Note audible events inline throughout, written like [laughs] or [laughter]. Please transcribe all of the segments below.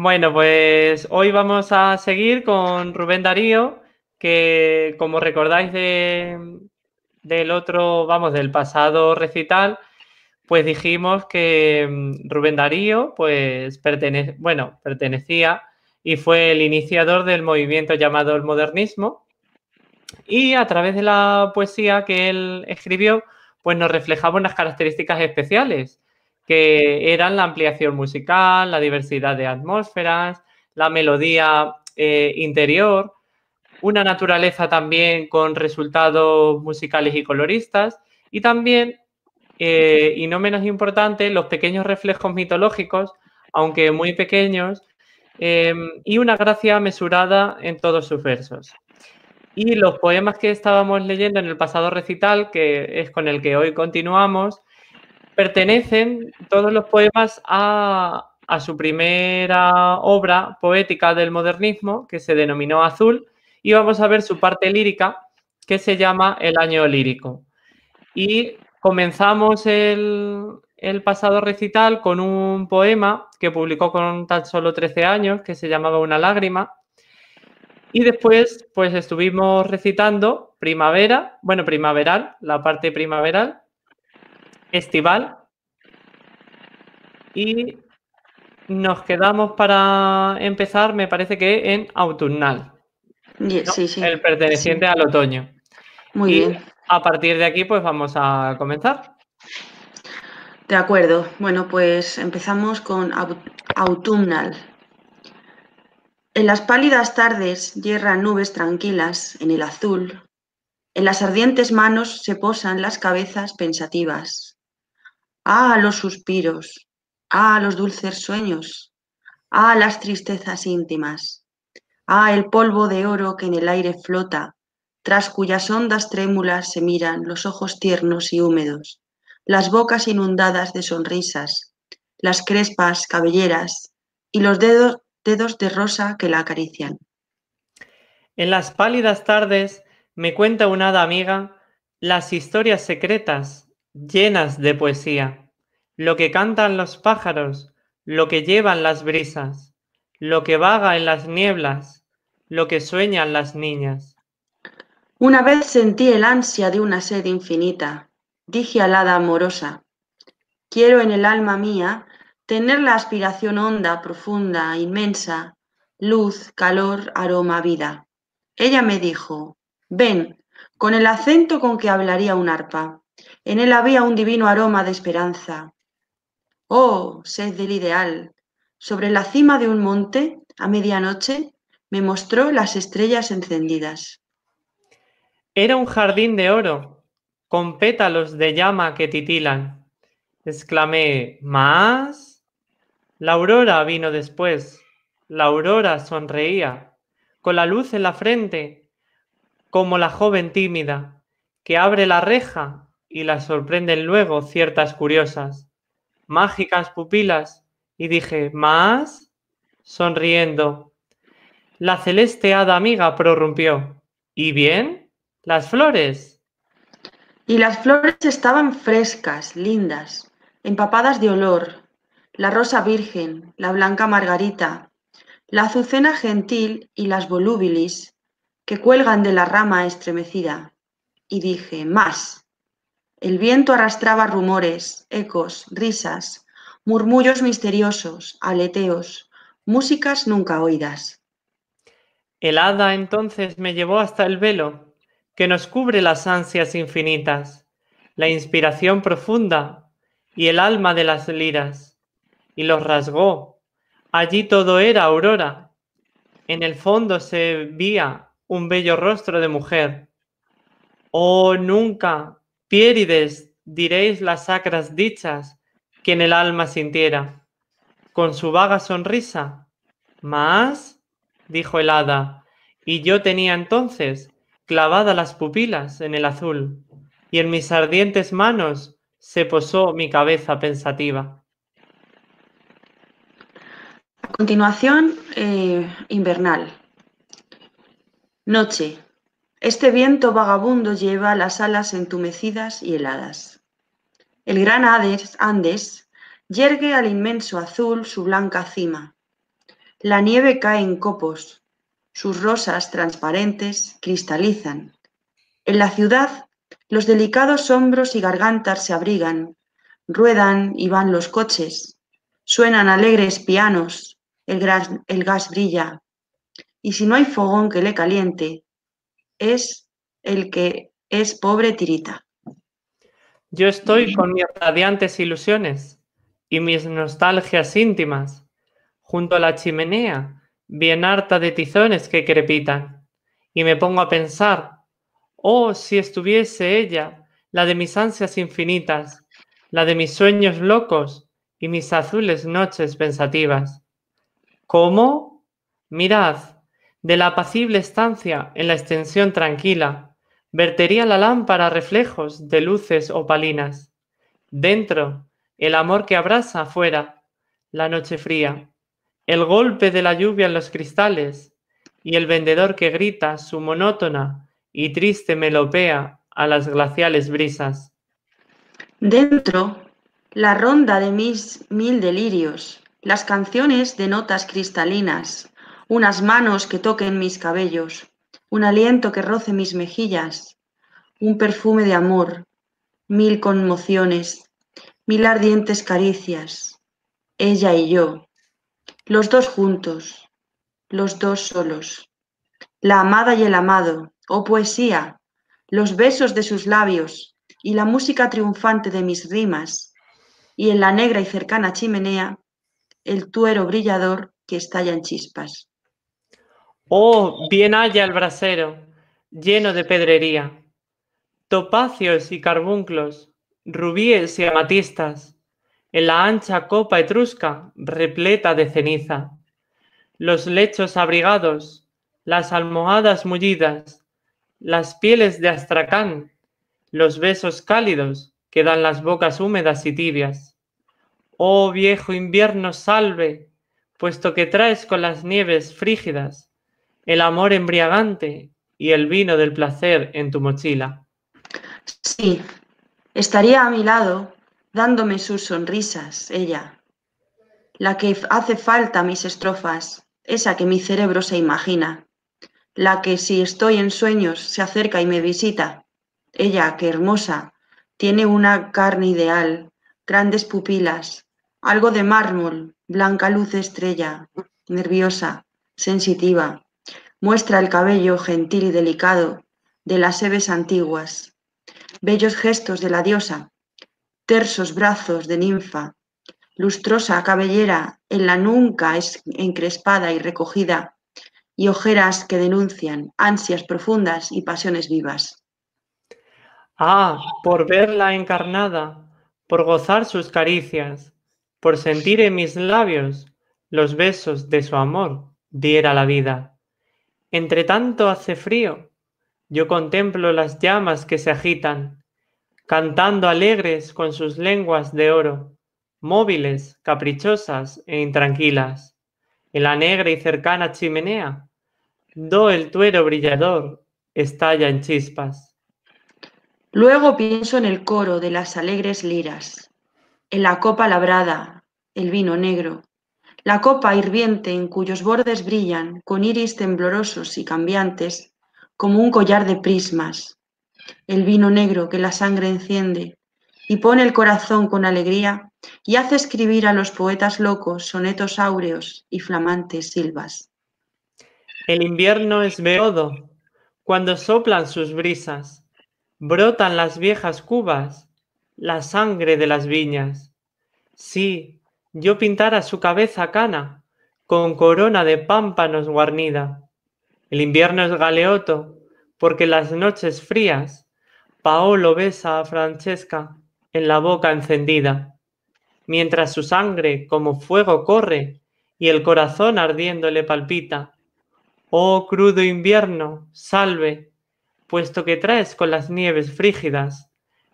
Bueno, pues hoy vamos a seguir con Rubén Darío, que como recordáis del otro, vamos, del pasado recital, pues dijimos que mm, Rubén Darío, pues pertenece, bueno, pertenecía y fue el iniciador del movimiento llamado el modernismo. Y a través de la poesía que él escribió, pues nos reflejaba unas características especiales, que eran la ampliación musical, la diversidad de atmósferas, la melodía eh, interior, una naturaleza también con resultados musicales y coloristas, y también, eh, y no menos importante, los pequeños reflejos mitológicos, aunque muy pequeños, em, y una gracia mesurada en todos sus versos. Y los poemas que estábamos leyendo en el pasado recital, que es con el que hoy continuamos, pertenecen todos los poemas a, su primera obra poética del modernismo, que se denominó Azul, y vamos a ver su parte lírica que se llama El año lírico. Y comenzamos el, pasado recital con un poema que publicó con tan solo 13 años que se llamaba Una lágrima. Y después, pues estuvimos recitando primavera, bueno, primaveral, la parte primaveral, estival. Y nos quedamos para empezar, me parece que en autumnal. El perteneciente al otoño. Muy bien. A partir de aquí, pues vamos a comenzar. De acuerdo. Bueno, pues empezamos con autumnal. En las pálidas tardes hierran nubes tranquilas en el azul. En las ardientes manos se posan las cabezas pensativas. Ah, los suspiros. Ah, los dulces sueños. Ah, las tristezas íntimas. Ah, el polvo de oro que en el aire flota, tras cuyas ondas trémulas se miran los ojos tiernos y húmedos, las bocas inundadas de sonrisas, las crespas cabelleras y los dedos, dedos de rosa que la acarician. En las pálidas tardes me cuenta una hada amiga las historias secretas llenas de poesía, lo que cantan los pájaros, lo que llevan las brisas, lo que vaga en las nieblas, lo que sueñan las niñas. Una vez sentí el ansia de una sed infinita. Dije al hada amorosa, quiero en el alma mía tener la aspiración honda, profunda, inmensa, luz, calor, aroma, vida. Ella me dijo, ven, con el acento con que hablaría un arpa. En él había un divino aroma de esperanza. Oh, sed del ideal. Sobre la cima de un monte, a medianoche, me mostró las estrellas encendidas. Era un jardín de oro, con pétalos de llama que titilan. Exclamé, ¿más? La aurora vino después. La aurora sonreía, con la luz en la frente, como la joven tímida, que abre la reja y la sorprenden luego ciertas curiosas, mágicas pupilas, y dije, ¿más? Sonriendo, la celeste hada amiga prorrumpió. ¿Y bien? ¿Las flores? Y las flores estaban frescas, lindas, empapadas de olor. La rosa virgen, la blanca margarita, la azucena gentil y las volúbilis que cuelgan de la rama estremecida. Y dije, más. El viento arrastraba rumores, ecos, risas, murmullos misteriosos, aleteos, músicas nunca oídas. El hada entonces me llevó hasta el velo que nos cubre las ansias infinitas, la inspiración profunda y el alma de las liras, y los rasgó. Allí todo era aurora. En el fondo se veía un bello rostro de mujer. Oh, nunca, Piérides, diréis las sacras dichas que en el alma sintiera, con su vaga sonrisa. ¿Más? dijo el hada, y yo tenía entonces clavadas las pupilas en el azul, y en mis ardientes manos se posó mi cabeza pensativa. A continuación, eh, invernal. Noche. Este viento vagabundo lleva las alas entumecidas y heladas. El gran Andes yergue al inmenso azul su blanca cima La nieve cae en copos, sus rosas transparentes cristalizan. En la ciudad, los delicados hombros y gargantas se abrigan, ruedan y van los coches, suenan alegres pianos, el el gas brilla, y si no hay fogón que le caliente, es el que es pobre tirita. Yo estoy con mis radiantes ilusiones y mis nostalgias íntimas, junto a la chimenea, bien harta de tizones que crepitan, y me pongo a pensar, oh, si estuviese ella, la de mis ansias infinitas, la de mis sueños locos y mis azules noches pensativas. ¿Cómo? Mirad, de la apacible estancia en la extensión tranquila, vertería la lámpara reflejos de luces opalinas. Dentro, el amor que abraza afuera, la noche fría, el golpe de la lluvia en los cristales y el vendedor que grita su monótona y triste melopea a las glaciales brisas. Dentro, la ronda de mis mil delirios, las canciones de notas cristalinas, unas manos que toquen mis cabellos, un aliento que roce mis mejillas, un perfume de amor, mil conmociones, mil ardientes caricias, ella y yo, los dos juntos, los dos solos, la amada y el amado, oh poesía, los besos de sus labios y la música triunfante de mis rimas, y en la negra y cercana chimenea, el tuero brillador que estalla en chispas. Oh, bien haya el brasero, lleno de pedrería, topacios y carbunclos, rubíes y amatistas, en la ancha copa etrusca repleta de ceniza, los lechos abrigados, las almohadas mullidas, las pieles de astracán, los besos cálidos que dan las bocas húmedas y tibias. Oh viejo invierno salve, puesto que traes con las nieves frígidas el amor embriagante y el vino del placer en tu mochila. Sí, estaría a mi lado dándome sus sonrisas, ella, la que hace falta mis estrofas, esa que mi cerebro se imagina, la que si estoy en sueños se acerca y me visita, ella que hermosa, tiene una carne ideal, grandes pupilas, algo de mármol, blanca luz estrella, nerviosa, sensitiva, Muestra el cabello gentil y delicado de las Eves antiguas, bellos gestos de la diosa, tersos brazos de ninfa, lustrosa cabellera en la nunca encrespada y recogida, y ojeras que denuncian ansias profundas y pasiones vivas. Ah, por verla encarnada, por gozar sus caricias, por sentir en mis labios los besos de su amor, diera la vida. Entre tanto hace frío, yo contemplo las llamas que se agitan, cantando alegres con sus lenguas de oro, móviles, caprichosas e intranquilas. En la negra y cercana chimenea, do el tuero brillador estalla en chispas. Luego pienso en el coro de las alegres liras, en la copa labrada, el vino negro, la copa hirviente en cuyos bordes brillan con iris temblorosos y cambiantes como un collar de prismas, el vino negro que la sangre enciende y pone el corazón con alegría y hace escribir a los poetas locos sonetos áureos y flamantes silvas. El invierno es beodo, cuando soplan sus brisas, brotan las viejas cubas, la sangre de las viñas. Sí, yo pintara su cabeza cana, con corona de pámpanos guarnida. El invierno es galeoto, porque las noches frías, Paolo besa a Francesca en la boca encendida, mientras su sangre como fuego corre y el corazón ardiendo le palpita. Oh crudo invierno, salve, puesto que traes con las nieves frígidas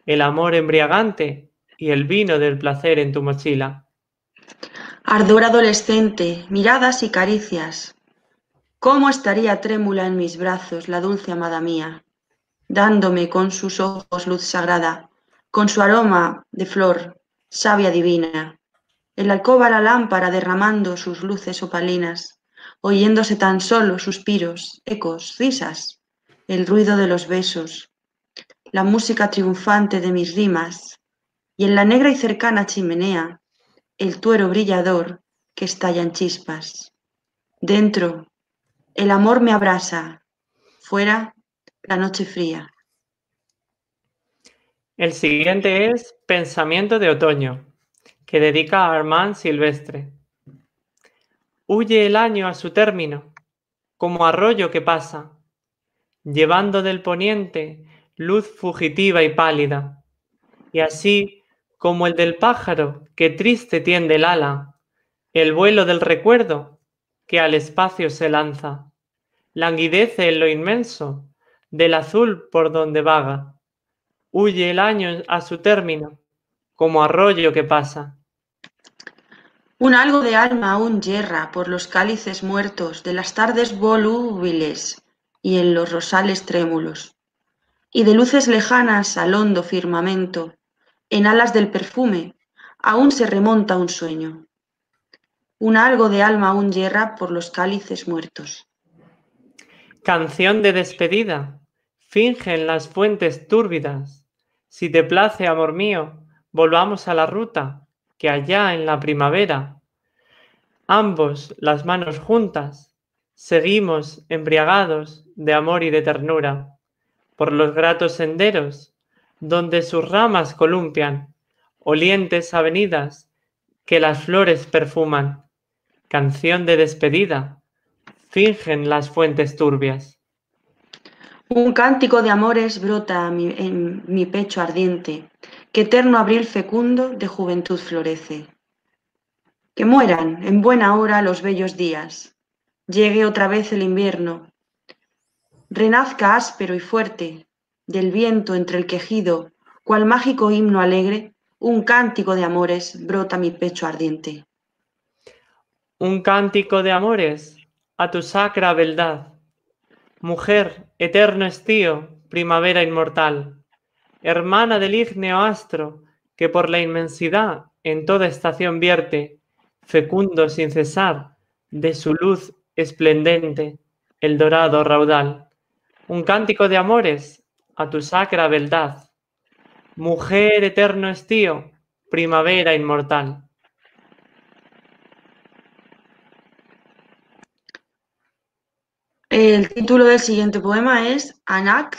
el amor embriagante y el vino del placer en tu mochila. Ardor adolescente, miradas y caricias. ¿Cómo estaría trémula en mis brazos la dulce amada mía, dándome con sus ojos luz sagrada, con su aroma de flor, savia divina, en la alcoba la lámpara derramando sus luces opalinas, oyéndose tan solo suspiros, ecos, risas, el ruido de los besos, la música triunfante de mis rimas, y en la negra y cercana chimenea, el tuero brillador que estalla en chispas. Dentro, el amor me abrasa, fuera, la noche fría. El siguiente es Pensamiento de Otoño, que dedica a Armand Silvestre. Huye el año a su término, como arroyo que pasa, llevando del poniente luz fugitiva y pálida, y así como el del pájaro que triste tiende el ala, el vuelo del recuerdo que al espacio se lanza, languidece en lo inmenso del azul por donde vaga, huye el año a su término, como arroyo que pasa. Un algo de alma aún yerra por los cálices muertos de las tardes volúbiles y en los rosales trémulos, y de luces lejanas al hondo firmamento, en alas del perfume, aún se remonta un sueño. Un algo de alma aún yerra por los cálices muertos. Canción de despedida, fingen las fuentes túrbidas. Si te place, amor mío, volvamos a la ruta, que allá en la primavera, ambos las manos juntas, seguimos embriagados de amor y de ternura, por los gratos senderos, donde sus ramas columpian, olientes avenidas que las flores perfuman. Canción de despedida, fingen las fuentes turbias. Un cántico de amores brota en mi pecho ardiente, que eterno abril fecundo de juventud florece. Que mueran en buena hora los bellos días, llegue otra vez el invierno, renazca áspero y fuerte del viento entre el quejido, cual mágico himno alegre, un cántico de amores brota mi pecho ardiente. Un cántico de amores a tu sacra beldad. Mujer, eterno estío, primavera inmortal, hermana del ígneo astro, que por la inmensidad en toda estación vierte, fecundo sin cesar, de su luz esplendente, el dorado raudal. Un cántico de amores a tu sacra beldad. Mujer eterno estío, primavera inmortal. El título del siguiente poema es Anact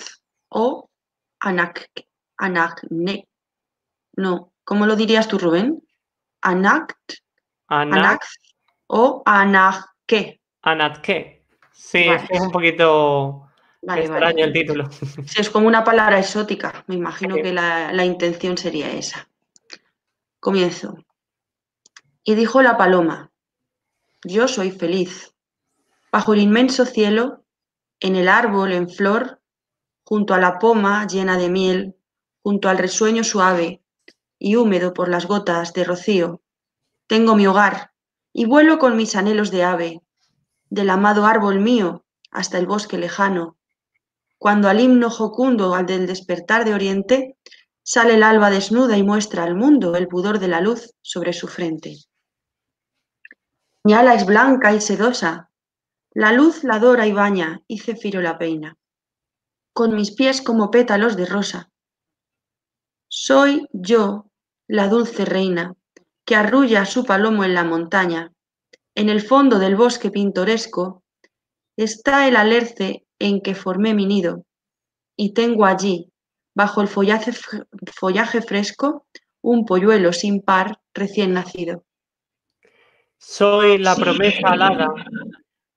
o Anac, Anacne. No, ¿cómo lo dirías tú, Rubén? Anact, Anac, o Anacque. Anatque. Sí, Vale. es un poquito Vale, extraño vale. el título. Es como una palabra exótica. Me imagino Sí. que la, la intención sería esa. Comienzo. Y dijo la paloma, yo soy feliz. Bajo el inmenso cielo, en el árbol en flor, junto a la poma llena de miel, junto al resueño suave y húmedo por las gotas de rocío, tengo mi hogar y vuelo con mis anhelos de ave, del amado árbol mío hasta el bosque lejano, cuando al himno jocundo al del despertar de oriente, sale el alba desnuda y muestra al mundo el pudor de la luz sobre su frente. Mi ala es blanca y sedosa, la luz la dora y baña, y cefiro la peina, con mis pies como pétalos de rosa. Soy yo, la dulce reina, que arrulla su palomo en la montaña. En el fondo del bosque pintoresco está el alerce en que formé mi nido, y tengo allí, bajo el follaje, follaje fresco, un polluelo sin par recién nacido. Soy la promesa alada,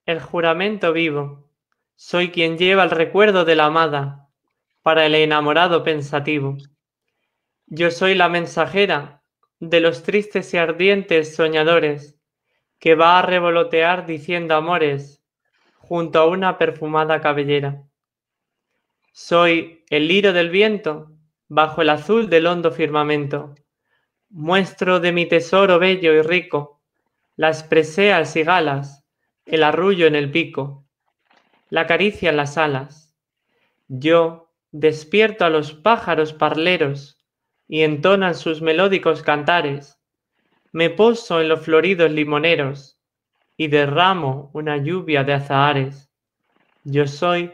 el juramento vivo. Soy quien lleva el recuerdo de la amada para el enamorado pensativo. Yo soy la mensajera de los tristes y ardientes soñadores que va a revolotear diciendo amores junto a una perfumada cabellera. Soy el liro del viento bajo el azul del hondo firmamento. Muestro de mi tesoro bello y rico las preseas y galas, el arrullo en el pico, la caricia en las alas. Yo despierto a los pájaros parleros y entonan sus melódicos cantares. Me poso en los floridos limoneros y derramo una lluvia de azahares. Yo soy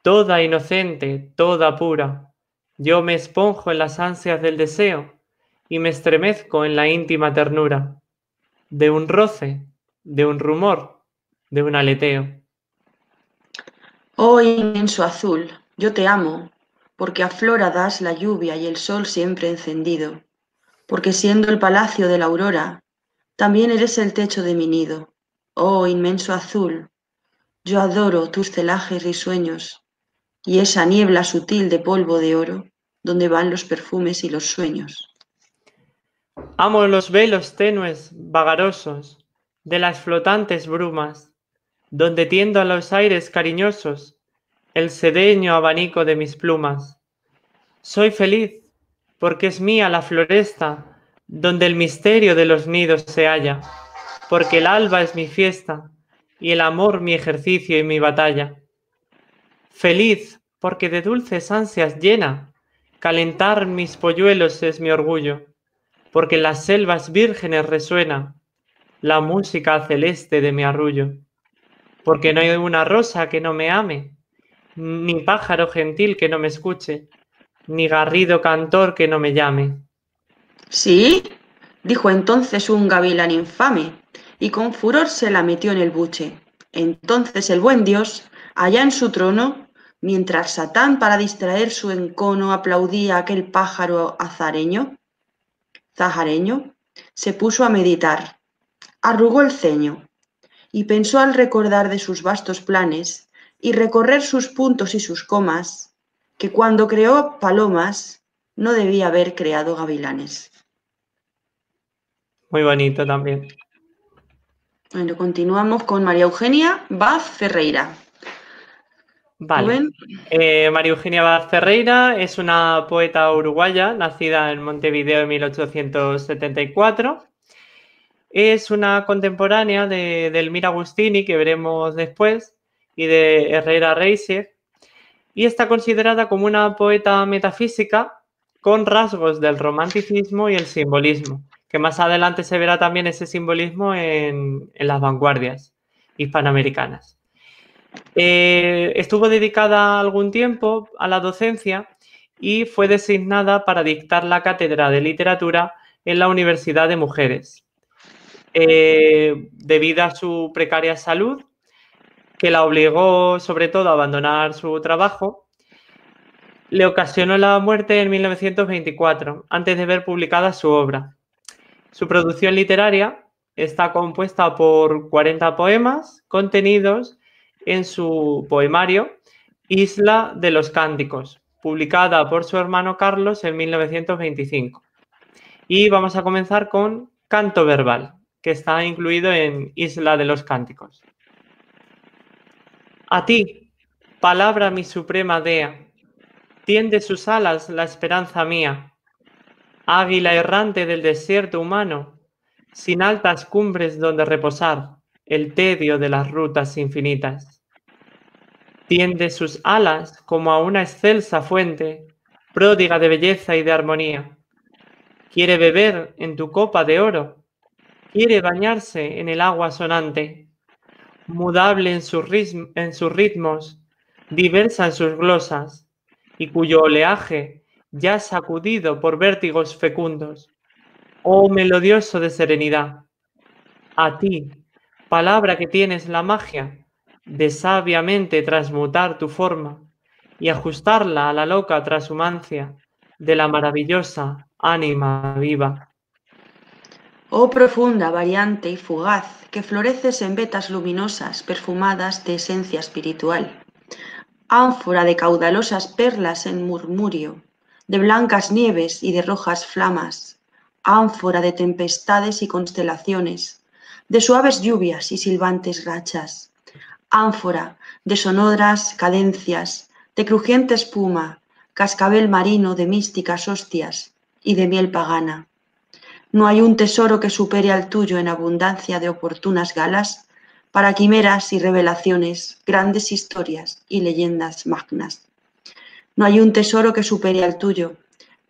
toda inocente, toda pura. Yo me esponjo en las ansias del deseo y me estremezco en la íntima ternura de un roce, de un rumor, de un aleteo. Oh inmenso azul, yo te amo, porque aflora das la lluvia y el sol siempre encendido, porque siendo el palacio de la aurora, también eres el techo de mi nido. Oh inmenso azul, yo adoro tus celajes risueños y esa niebla sutil de polvo de oro donde van los perfumes y los sueños. Amo los velos tenues, vagarosos, de las flotantes brumas, donde tiendo a los aires cariñosos el sedeño abanico de mis plumas. Soy feliz, porque es mía la floresta, donde el misterio de los nidos se halla, porque el alba es mi fiesta, y el amor mi ejercicio y mi batalla. Feliz, porque de dulces ansias llena, calentar mis polluelos es mi orgullo, porque en las selvas vírgenes resuena la música celeste de mi arrullo, porque no hay una rosa que no me ame, ni pájaro gentil que no me escuche, ni garrido cantor que no me llame. Sí, dijo entonces un gavilán infame, y con furor se la metió en el buche. Entonces el buen Dios, allá en su trono, mientras Satán para distraer su encono aplaudía a aquel pájaro azareño, zahareño, se puso a meditar, arrugó el ceño y pensó al recordar de sus vastos planes y recorrer sus puntos y sus comas, que cuando creó palomas no debía haber creado gavilanes. Muy bonito también. Bueno, continuamos con María Eugenia Baz Ferreira. Vale. Eh, María Eugenia Baz Ferreira es una poeta uruguaya nacida en Montevideo en 1874. Es una contemporánea de, de Elmira Agustini, que veremos después, y de Herrera Reiser, y está considerada como una poeta metafísica con rasgos del romanticismo y el simbolismo, que más adelante se verá también ese simbolismo en, las vanguardias hispanoamericanas. Eh, estuvo dedicada algún tiempo a la docencia y fue designada para dictar la cátedra de literatura en la Universidad de Mujeres. Eh, debido a su precaria salud, que la obligó sobre todo a abandonar su trabajo, le ocasionó la muerte en 1924, antes de ver publicada su obra. Su producción literaria está compuesta por 40 poemas contenidos en su poemario Isla de los Cánticos, publicada por su hermano Carlos en 1925. Y vamos a comenzar con Canto Verbal, que está incluido en Isla de los Cánticos. A ti, palabra mi suprema dea, tiende sus alas la esperanza mía, águila errante del desierto humano, sin altas cumbres donde reposar el tedio de las rutas infinitas. Tiende sus alas como a una excelsa fuente, pródiga de belleza y de armonía. Quiere beber en tu copa de oro, quiere bañarse en el agua sonante mudable en, sus ritmos, diversa en sus glosas, y cuyo oleaje ya sacudido por vértigos fecundos. Oh melodioso de serenidad, a ti, palabra que tienes la magia de sabiamente transmutar tu forma y ajustarla a la loca transhumancia de la maravillosa ánima viva. Oh profunda, variante y fugaz, que floreces en vetas luminosas, perfumadas de esencia espiritual. Ánfora de caudalosas perlas en murmurio, de blancas nieves y de rojas flamas. Ánfora de tempestades y constelaciones, de suaves lluvias y silbantes rachas. Ánfora de sonoras cadencias, de crujiente espuma, cascabel marino de místicas hostias y de miel pagana no hay un tesoro que supere al tuyo en abundancia de oportunas galas para quimeras y revelaciones, grandes historias y leyendas magnas. No hay un tesoro que supere al tuyo,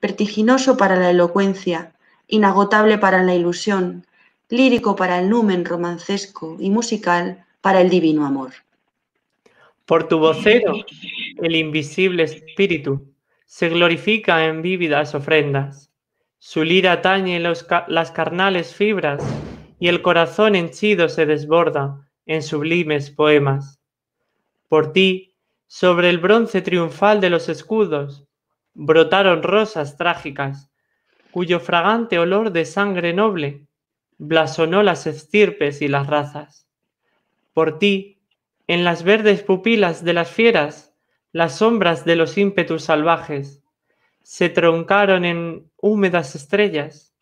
vertiginoso para la elocuencia, inagotable para la ilusión, lírico para el numen romancesco y musical para el divino amor. Por tu vocero, el invisible espíritu se glorifica en vívidas ofrendas. Su lira tañe las carnales fibras y el corazón henchido se desborda en sublimes poemas. Por ti, sobre el bronce triunfal de los escudos, brotaron rosas trágicas, cuyo fragante olor de sangre noble blasonó las estirpes y las razas. Por ti, en las verdes pupilas de las fieras, las sombras de los ímpetus salvajes se troncaron en húmedas estrellas.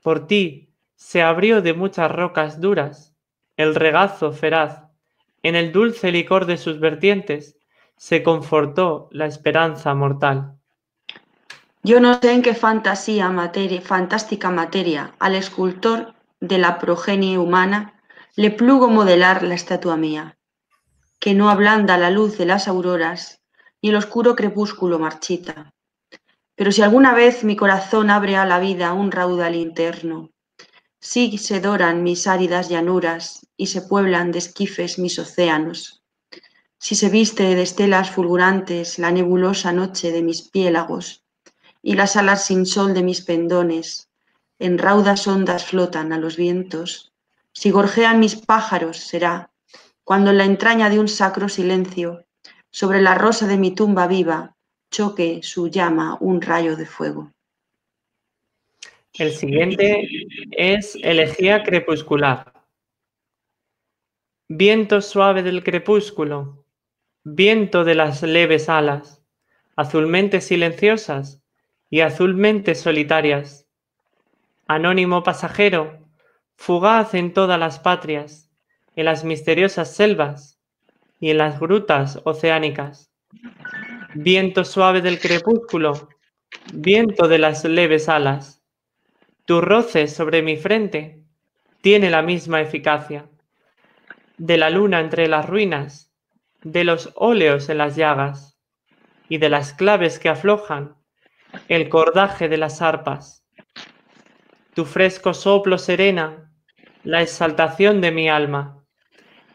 Por ti se abrió de muchas rocas duras el regazo feraz. En el dulce licor de sus vertientes se confortó la esperanza mortal. Yo no sé en qué fantasía, fantástica materia, al escultor de la progenie humana le plugo modelar la estatua mía, que no ablanda la luz de las auroras ni el oscuro crepúsculo marchita. Pero si alguna vez mi corazón abre a la vida un raudal interno, si se doran mis áridas llanuras y se pueblan de esquifes mis océanos, si se viste de estelas fulgurantes la nebulosa noche de mis piélagos, y las alas sin sol de mis pendones en raudas ondas flotan a los vientos, si gorjean mis pájaros será cuando en la entraña de un sacro silencio, sobre la rosa de mi tumba viva, choque su llama un rayo de fuego. El siguiente es elegía crepuscular. Viento suave del crepúsculo, viento de las leves alas, azulmente silenciosas, y azulmente solitarias. Anónimo pasajero, fugaz en todas las patrias, en las misteriosas selvas y en las grutas oceánicas. Viento suave del crepúsculo, viento de las leves alas, tu roce sobre mi frente tiene la misma eficacia. De la luna entre las ruinas, de los óleos en las llagas y de las claves que aflojan el cordaje de las arpas. Tu fresco soplo serena la exaltación de mi alma,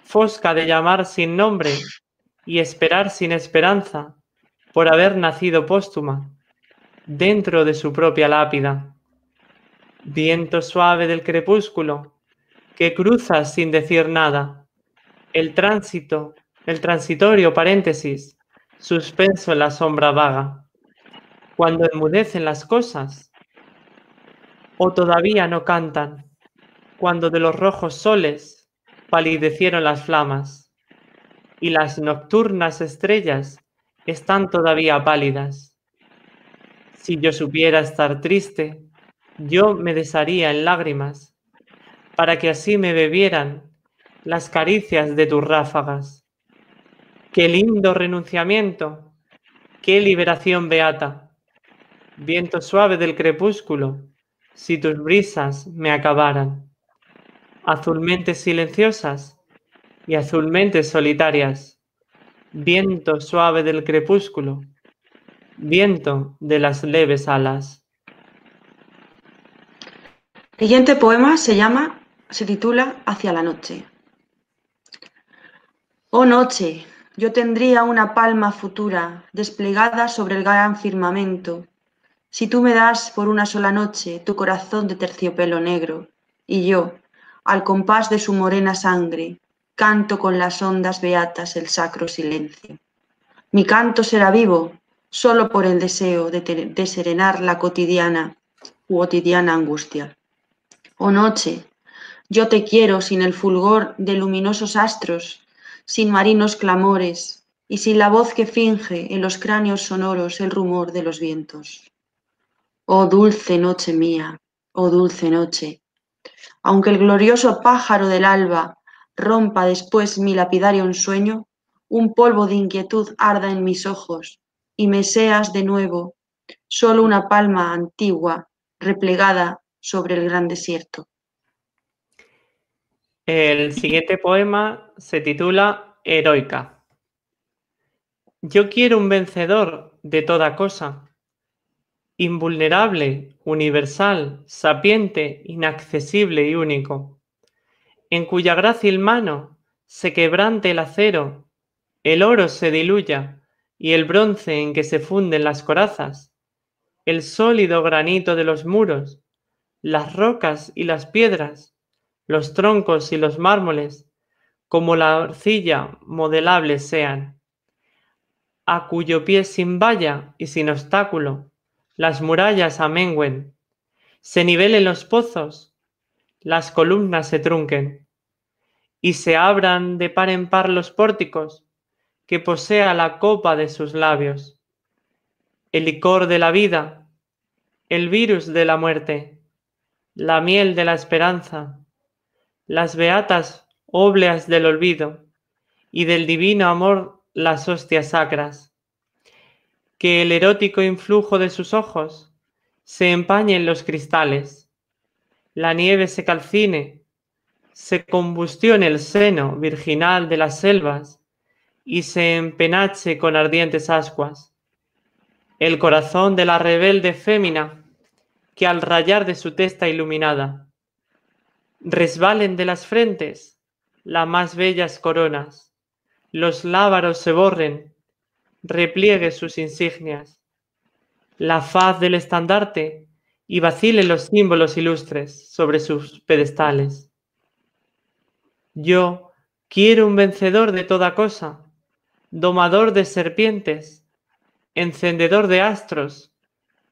fosca de llamar sin nombre y esperar sin esperanza por haber nacido póstuma dentro de su propia lápida. Viento suave del crepúsculo que cruza sin decir nada, el tránsito, el transitorio paréntesis, suspenso en la sombra vaga cuando enmudecen las cosas, o todavía no cantan, cuando de los rojos soles palidecieron las flamas, y las nocturnas estrellas están todavía pálidas. Si yo supiera estar triste, yo me desharía en lágrimas, para que así me bebieran las caricias de tus ráfagas. Qué lindo renunciamiento, qué liberación beata. Viento suave del crepúsculo, si tus brisas me acabaran, azulmente silenciosas y azulmente solitarias, viento suave del crepúsculo, viento de las leves alas. El siguiente poema se llama, se titula Hacia la noche. Oh noche, yo tendría una palma futura desplegada sobre el gran firmamento si tú me das por una sola noche tu corazón de terciopelo negro, y yo, al compás de su morena sangre, canto con las ondas beatas el sacro silencio. Mi canto será vivo solo por el deseo de, serenar la cotidiana, cotidiana angustia. Oh noche, yo te quiero sin el fulgor de luminosos astros, sin marinos clamores y sin la voz que finge en los cráneos sonoros el rumor de los vientos. Oh dulce noche mía, oh dulce noche, aunque el glorioso pájaro del alba rompa después mi lapidario ensueño, un polvo de inquietud arda en mis ojos y me seas de nuevo solo una palma antigua replegada sobre el gran desierto. El siguiente poema se titula invulnerable, universal, sapiente, inaccesible y único, en cuya grácil mano se quebrante el acero, el oro se diluya y el bronce en que se funden las corazas, el sólido granito de los muros, las rocas y las piedras, los troncos y los mármoles, como la arcilla modelable sean, a cuyo pie sin valla y sin obstáculo las murallas amengüen, se nivelen los pozos, las columnas se trunquen, y se abran de par en par los pórticos, que posea la copa de sus labios, el licor de la vida, el virus de la muerte, la miel de la esperanza, las beatas obleas del olvido, y del divino amor las hostias sacras. Que el erótico influjo de sus ojos se empañe en los cristales, la nieve se calcine, se combustione el seno virginal de las selvas y se empenache con ardientes ascuas. El corazón de la rebelde fémina que al rayar de su testa iluminada resbalen de las frentes las más bellas coronas, los lábaros se borren, repliegue sus insignias, la faz del estandarte y vacilen los símbolos ilustres sobre sus pedestales. Yo quiero un vencedor de toda cosa, domador de serpientes, encendedor de astros,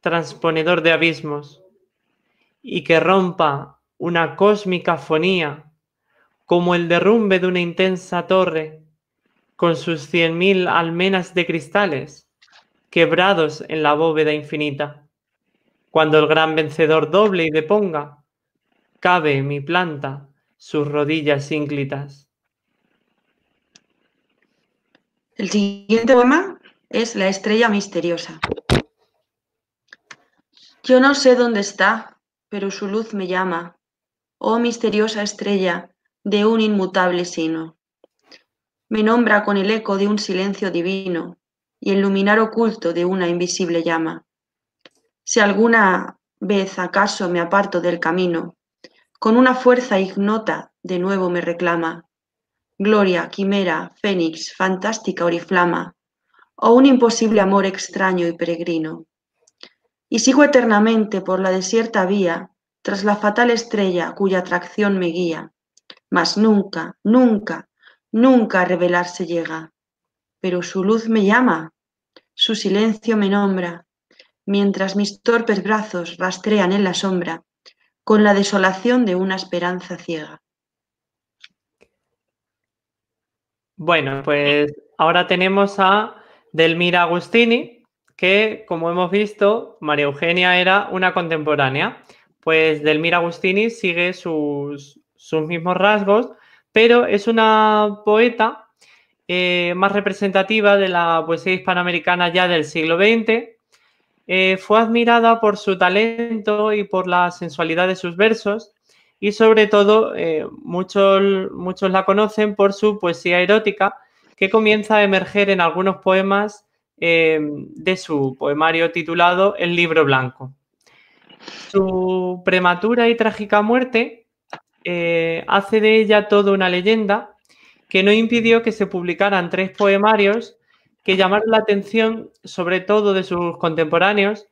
transponedor de abismos, y que rompa una cósmica fonía como el derrumbe de una intensa torre, con sus cien mil almenas de cristales, quebrados en la bóveda infinita. Cuando el gran vencedor doble y deponga, cabe mi planta sus rodillas ínclitas. El siguiente poema es La estrella misteriosa. Yo no sé dónde está, pero su luz me llama. Oh misteriosa estrella, de un inmutable sino. Me nombra con el eco de un silencio divino y el luminar oculto de una invisible llama. Si alguna vez acaso me aparto del camino, con una fuerza ignota de nuevo me reclama. Gloria, quimera, fénix, fantástica oriflama, o un imposible amor extraño y peregrino. Y sigo eternamente por la desierta vía, tras la fatal estrella cuya atracción me guía, mas nunca, nunca, nunca a revelarse llega. Pero su luz me llama, su silencio me nombra, mientras mis torpes brazos rastrean en la sombra con la desolación de una esperanza ciega. Bueno, pues ahora tenemos a Delmira Agustini, que como hemos visto, María Eugenia era una contemporánea. Pues Delmira Agustini sigue sus, sus mismos rasgos, pero es una poeta eh, más representativa de la poesía hispanoamericana ya del siglo XX. Eh, fue admirada por su talento y por la sensualidad de sus versos y sobre todo eh, muchos, muchos la conocen por su poesía erótica que comienza a emerger en algunos poemas de su poemario titulado El libro blanco. Su prematura y trágica muerte eh, hace de ella toda una leyenda que no impidió que se publicaran tres poemarios que llamaron la atención sobre todo de sus contemporáneos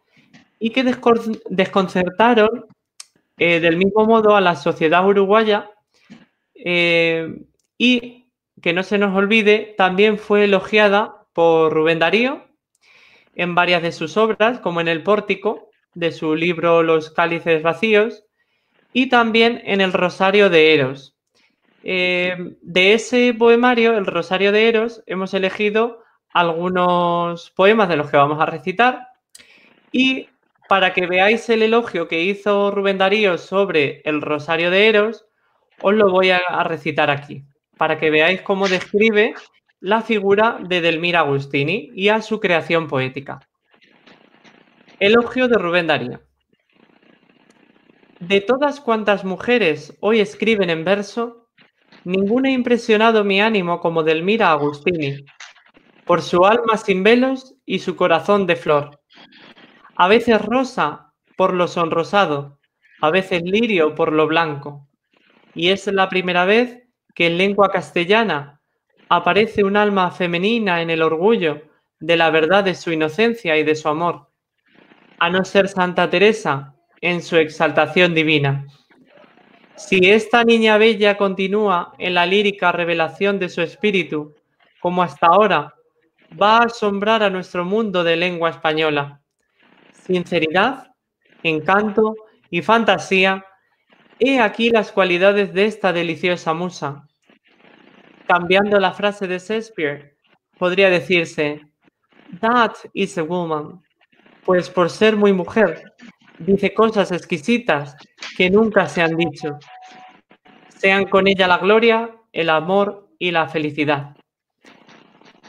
y que desconcertaron eh, del mismo modo a la sociedad uruguaya eh, y que no se nos olvide, también fue elogiada por Rubén Darío en varias de sus obras, como en El Pórtico, de su libro Los cálices vacíos, y también en el Rosario de Eros. Eh, de ese poemario, el Rosario de Eros, hemos elegido algunos poemas de los que vamos a recitar y para que veáis el elogio que hizo Rubén Darío sobre el Rosario de Eros, os lo voy a, recitar aquí, para que veáis cómo describe la figura de Delmira Agustini y a su creación poética. Elogio de Rubén Darío. De todas cuantas mujeres hoy escriben en verso, ninguna ha impresionado mi ánimo como Delmira Agustini, por su alma sin velos y su corazón de flor. a veces rosa por lo sonrosado, a veces lirio por lo blanco. Y es la primera vez que en lengua castellana aparece un alma femenina en el orgullo de la verdad de su inocencia y de su amor, a no ser Santa Teresa en su exaltación divina. Si esta niña bella continúa en la lírica revelación de su espíritu, como hasta ahora, va a asombrar a nuestro mundo de lengua española. Sinceridad, encanto y fantasía, he aquí las cualidades de esta deliciosa musa. Cambiando la frase de Shakespeare, podría decirse, That is a woman, pues por ser muy mujer, dice cosas exquisitas que nunca se han dicho. Sean con ella la gloria, el amor y la felicidad.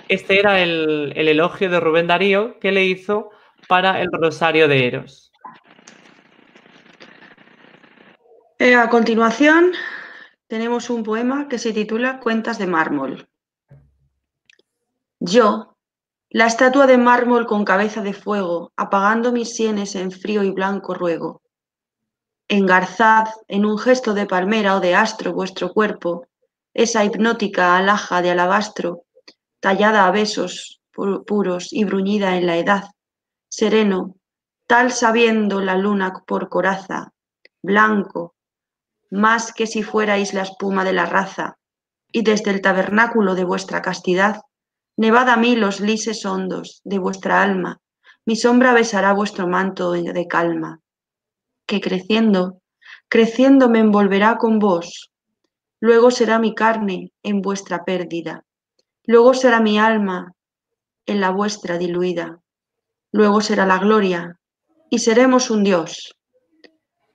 Este era el, elogio de Rubén Darío que le hizo para el Rosario de Eros. Eh, a continuación tenemos un poema que se titula Cuentas de mármol. Yo, la estatua de mármol con cabeza de fuego, apagando mis sienes en frío y blanco ruego. Engarzad en un gesto de palmera o de astro vuestro cuerpo, esa hipnótica alhaja de alabastro, tallada a besos puros y bruñida en la edad, sereno, tal sabiendo la luna por coraza, blanco, más que si fuerais la espuma de la raza, y desde el tabernáculo de vuestra castidad, nevad a mí los lises hondos de vuestra alma, mi sombra besará vuestro manto de calma, que creciendo, creciendo me envolverá con vos, luego será mi carne en vuestra pérdida, luego será mi alma en la vuestra diluida, luego será la gloria, y seremos un Dios,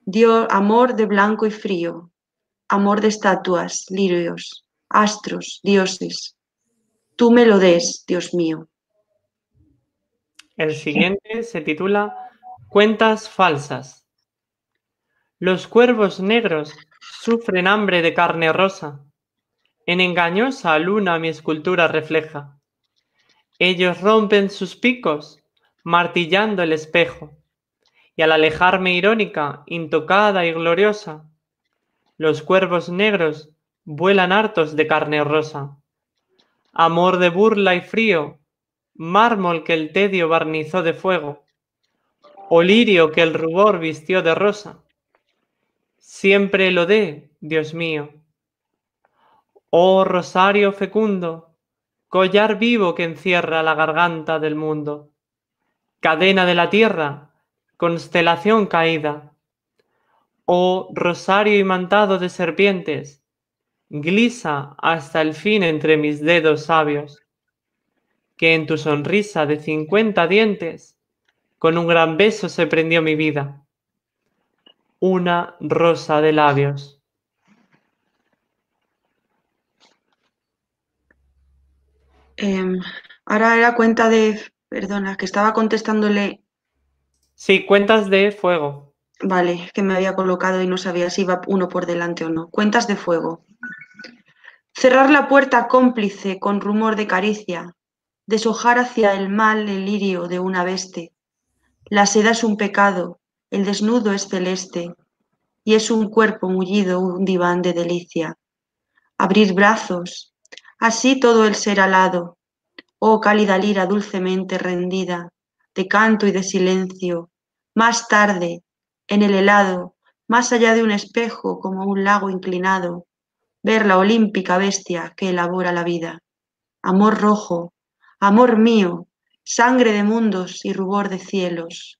Dios, amor de blanco y frío, amor de estatuas, lirios, astros, dioses. Tú me lo des, Dios mío. El siguiente se titula Cuentas falsas. Los cuervos negros sufren hambre de carne rosa. En engañosa luna mi escultura refleja. Ellos rompen sus picos, martillando el espejo y al alejarme irónica, intocada y gloriosa, los cuervos negros vuelan hartos de carne rosa. Amor de burla y frío, mármol que el tedio barnizó de fuego, o lirio que el rubor vistió de rosa. Siempre lo dé, Dios mío. Oh rosario fecundo, collar vivo que encierra la garganta del mundo, cadena de la tierra, constelación caída, oh rosario imantado de serpientes, glisa hasta el fin entre mis dedos sabios, que en tu sonrisa de cincuenta dientes, con un gran beso se prendió mi vida, una rosa de labios. Em, ahora era cuenta de, perdona, que estaba contestándole Sí, cuentas de fuego. Vale, que me había colocado y no sabía si iba uno por delante o no. Cuentas de fuego. Cerrar la puerta cómplice con rumor de caricia, deshojar hacia el mal el lirio de una veste. La seda es un pecado, el desnudo es celeste, y es un cuerpo mullido un diván de delicia. Abrir brazos, así todo el ser alado, oh cálida lira dulcemente rendida, de canto y de silencio, más tarde, en el helado, más allá de un espejo como un lago inclinado, ver la olímpica bestia que elabora la vida. Amor rojo, amor mío, sangre de mundos y rubor de cielos.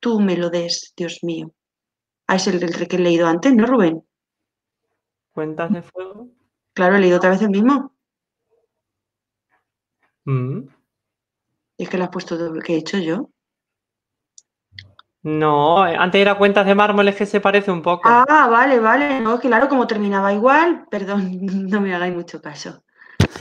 Tú me lo des, Dios mío. Ah, es el, que he leído antes, ¿no, Rubén? ¿Cuentas de fuego? Claro, he leído otra vez el mismo. Mm. Es que lo has puesto lo que he hecho yo. No, antes era cuentas de mármoles que se parece un poco. Ah, vale, vale. No, claro, como terminaba igual, perdón, [laughs] no me hagáis mucho caso.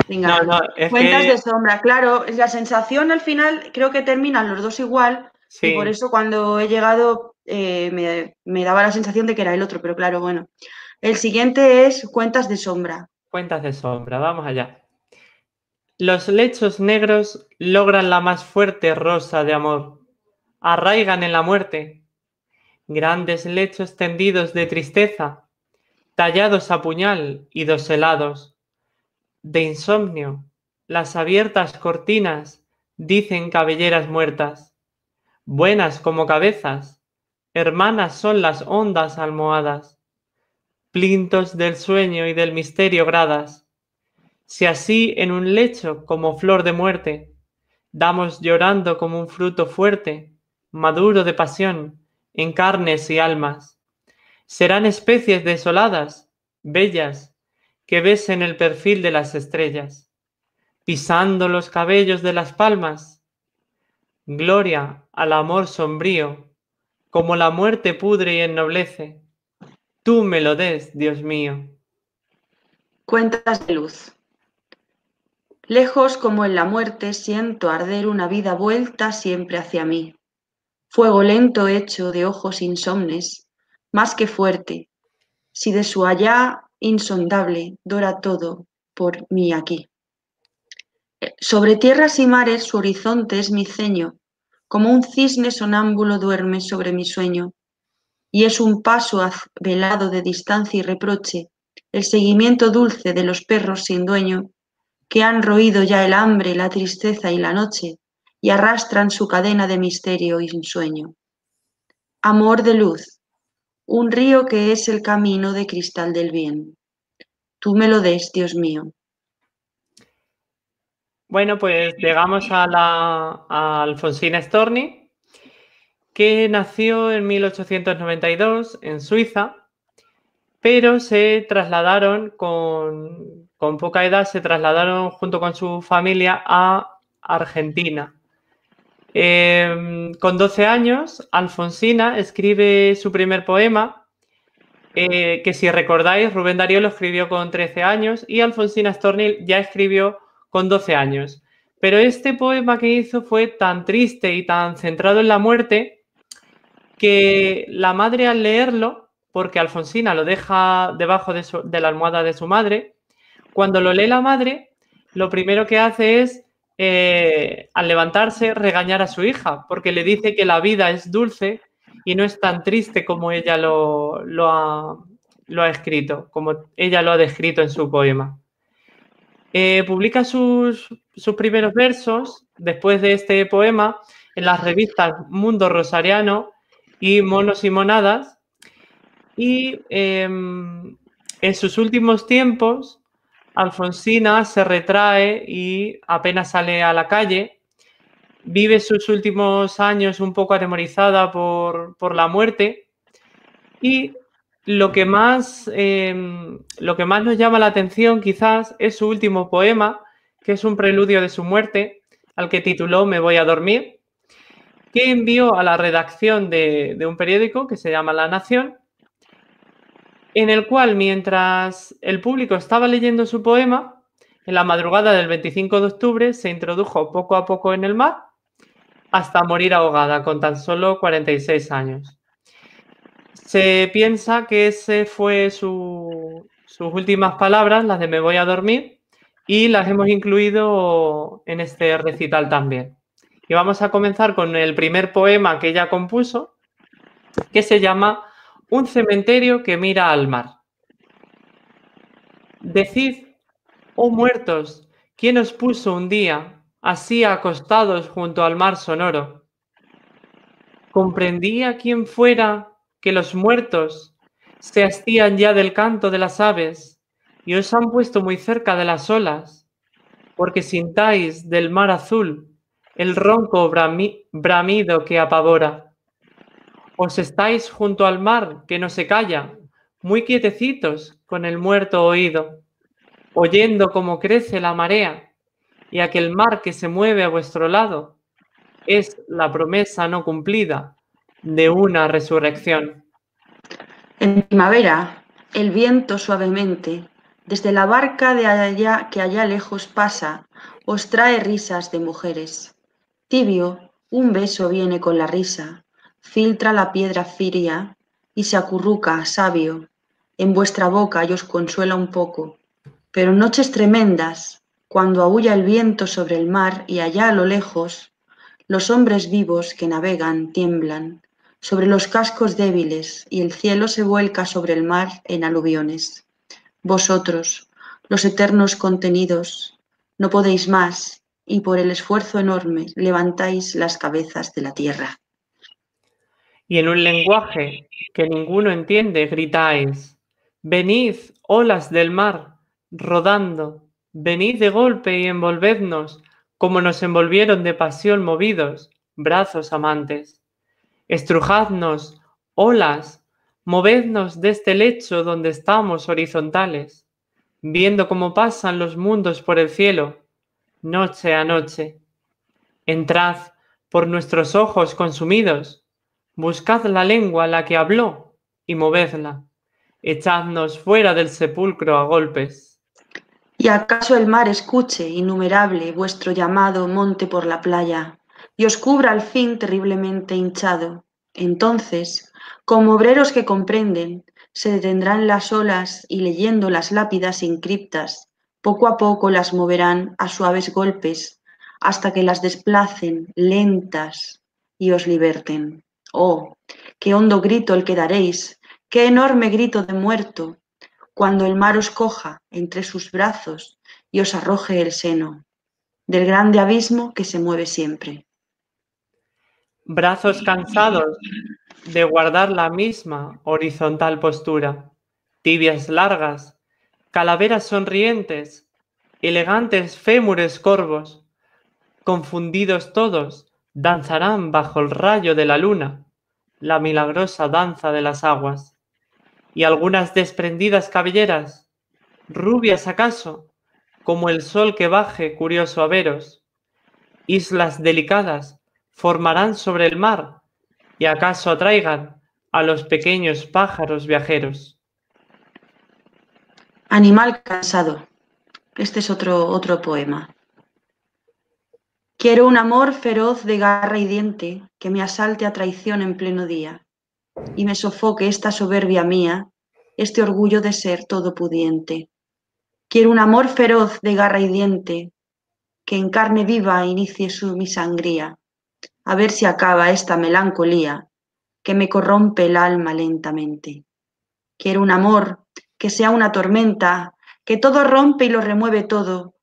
Venga, cuentas de sombra, claro, la sensación al final creo que terminan los dos igual. Y por eso cuando he llegado eh, me, me, daba la sensación de que era el otro, pero claro, bueno. El siguiente es cuentas de sombra. Cuentas de sombra, vamos allá. Los lechos negros logran la más fuerte rosa de amor arraigan en la muerte. Grandes lechos tendidos de tristeza, tallados a puñal y doselados. De insomnio, las abiertas cortinas dicen cabelleras muertas. Buenas como cabezas, hermanas son las hondas almohadas. Plintos del sueño y del misterio gradas. Si así en un lecho como flor de muerte, damos llorando como un fruto fuerte, maduro de pasión, en carnes y almas. Serán especies desoladas, bellas, que besen el perfil de las estrellas, pisando los cabellos de las palmas. Gloria al amor sombrío, como la muerte pudre y ennoblece. Tú me lo des, Dios mío. Cuentas de luz. Lejos como en la muerte siento arder una vida vuelta siempre hacia mí. Fuego lento hecho de ojos insomnes, más que fuerte, si de su allá insondable dora todo por mí aquí. Sobre tierras y mares su horizonte es mi ceño, como un cisne sonámbulo duerme sobre mi sueño, y es un paso velado de distancia y reproche, el seguimiento dulce de los perros sin dueño, que han roído ya el hambre, la tristeza y la noche, y arrastran su cadena de misterio y ensueño. Amor de luz, un río que es el camino de cristal del bien. Tú me lo des, Dios mío. Bueno, pues llegamos a, la, Alfonsina Storni, que nació en 1892 en Suiza, pero se trasladaron con, con poca edad, se trasladaron junto con su familia a Argentina. Em, con 12 años, Alfonsina escribe su primer poema, eh, que si recordáis, Rubén Darío lo escribió con 13 años y Alfonsina Stornil ya escribió con 12 años. Pero este poema que hizo fue tan triste y tan centrado en la muerte que la madre al leerlo, porque Alfonsina lo deja debajo de, de la almohada de su madre, cuando lo lee la madre, lo primero que hace es eh, al levantarse, regañar a su hija, porque le dice que la vida es dulce y no es tan triste como ella lo, ha, escrito, como ella lo ha descrito en su poema. Eh, publica sus, primeros versos después de este poema en las revistas Mundo Rosariano y Monos y Monadas. Y em, en sus últimos tiempos Alfonsina se retrae y apenas sale a la calle. Vive sus últimos años un poco atemorizada por, la muerte. Y lo que, más, em, lo que más nos llama la atención quizás es su último poema, que es un preludio de su muerte, al que tituló Me voy a dormir, que envió a la redacción de un periódico que se llama La Nación en el cual mientras el público estaba leyendo su poema, en la madrugada del 25 de octubre se introdujo poco a poco en el mar hasta morir ahogada con tan solo 46 años. Se piensa que ese fue sus últimas palabras, las de me voy a dormir, y las hemos incluido en este recital también. Y vamos a comenzar con el primer poema que ella compuso, que se llama un cementerio que mira al mar. Decid, oh muertos, ¿quién os puso un día así acostados junto al mar sonoro? ¿Comprendía quién fuera que los muertos se hastían ya del canto de las aves y os han puesto muy cerca de las olas, porque sintáis del mar azul el ronco bramido que apavora? Os estáis junto al mar que no se calla, muy quietecitos con el muerto oído, oyendo cómo crece la marea y aquel mar que se mueve a vuestro lado es la promesa no cumplida de una resurrección. En primavera, el viento suavemente, desde la barca de allá que allá lejos pasa, os trae risas de mujeres. Tibio, un beso viene con la risa, filtra la piedra firia y se acurruca, sabio, en vuestra boca y os consuela un poco. Pero noches tremendas, cuando aúlla el viento sobre el mar y allá a lo lejos, Los hombres vivos que navegan tiemblan sobre los cascos débiles y el cielo se vuelca sobre el mar en aluviones. Vosotros, los eternos contenidos, no podéis más y por el esfuerzo enorme levantáis las cabezas de la tierra. Y en un lenguaje que ninguno entiende gritáis, venid, olas del mar, rodando, venid de golpe y envolvednos, como nos envolvieron de pasión movidos, brazos amantes. Estrujadnos, olas, movednos de este lecho donde estamos horizontales, viendo cómo pasan los mundos por el cielo, noche a noche. Entrad por nuestros ojos consumidos, buscad la lengua la que habló y movedla. Echadnos fuera del sepulcro a golpes. ¿Y acaso el mar escuche, innumerable, vuestro llamado monte por la playa? y os cubra al fin terriblemente hinchado. Entonces, como obreros que comprenden, se detendrán las olas y leyendo las lápidas incriptas, poco a poco las moverán a suaves golpes hasta que las desplacen lentas y os liberten. Oh, qué hondo grito el que daréis, qué enorme grito de muerto, cuando el mar os coja entre sus brazos y os arroje el seno del grande abismo que se mueve siempre. Brazos cansados de guardar la misma horizontal postura, tibias largas, calaveras sonrientes, elegantes fémures corvos, confundidos todos, danzarán bajo el rayo de la luna, la milagrosa danza de las aguas, y algunas desprendidas cabelleras, rubias acaso, como el sol que baje curioso a veros, islas delicadas, formarán sobre el mar y acaso atraigan a los pequeños pájaros viajeros. Animal cansado. Este es otro, otro poema. Quiero un amor feroz de garra y diente que me asalte a traición en pleno día y me sofoque esta soberbia mía, este orgullo de ser todopudiente. Quiero un amor feroz de garra y diente que en carne viva inicie su mi sangría a ver si acaba esta melancolía que me corrompe el alma lentamente. Quiero un amor que sea una tormenta, que todo rompe y lo remueve todo,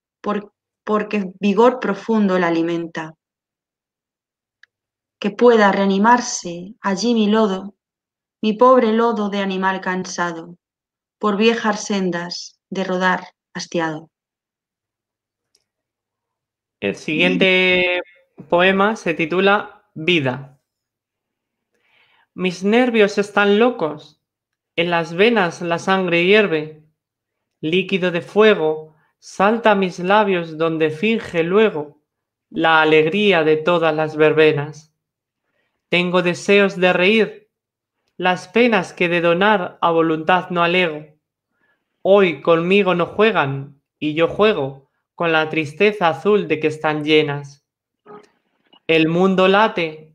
porque vigor profundo la alimenta. Que pueda reanimarse allí mi lodo, mi pobre lodo de animal cansado, por viejas sendas de rodar hastiado. El siguiente poema se titula Vida. Mis nervios están locos, en las venas la sangre hierve, líquido de fuego salta a mis labios donde finge luego la alegría de todas las verbenas. Tengo deseos de reír, las penas que de donar a voluntad no alego. Hoy conmigo no juegan y yo juego con la tristeza azul de que están llenas. El mundo late,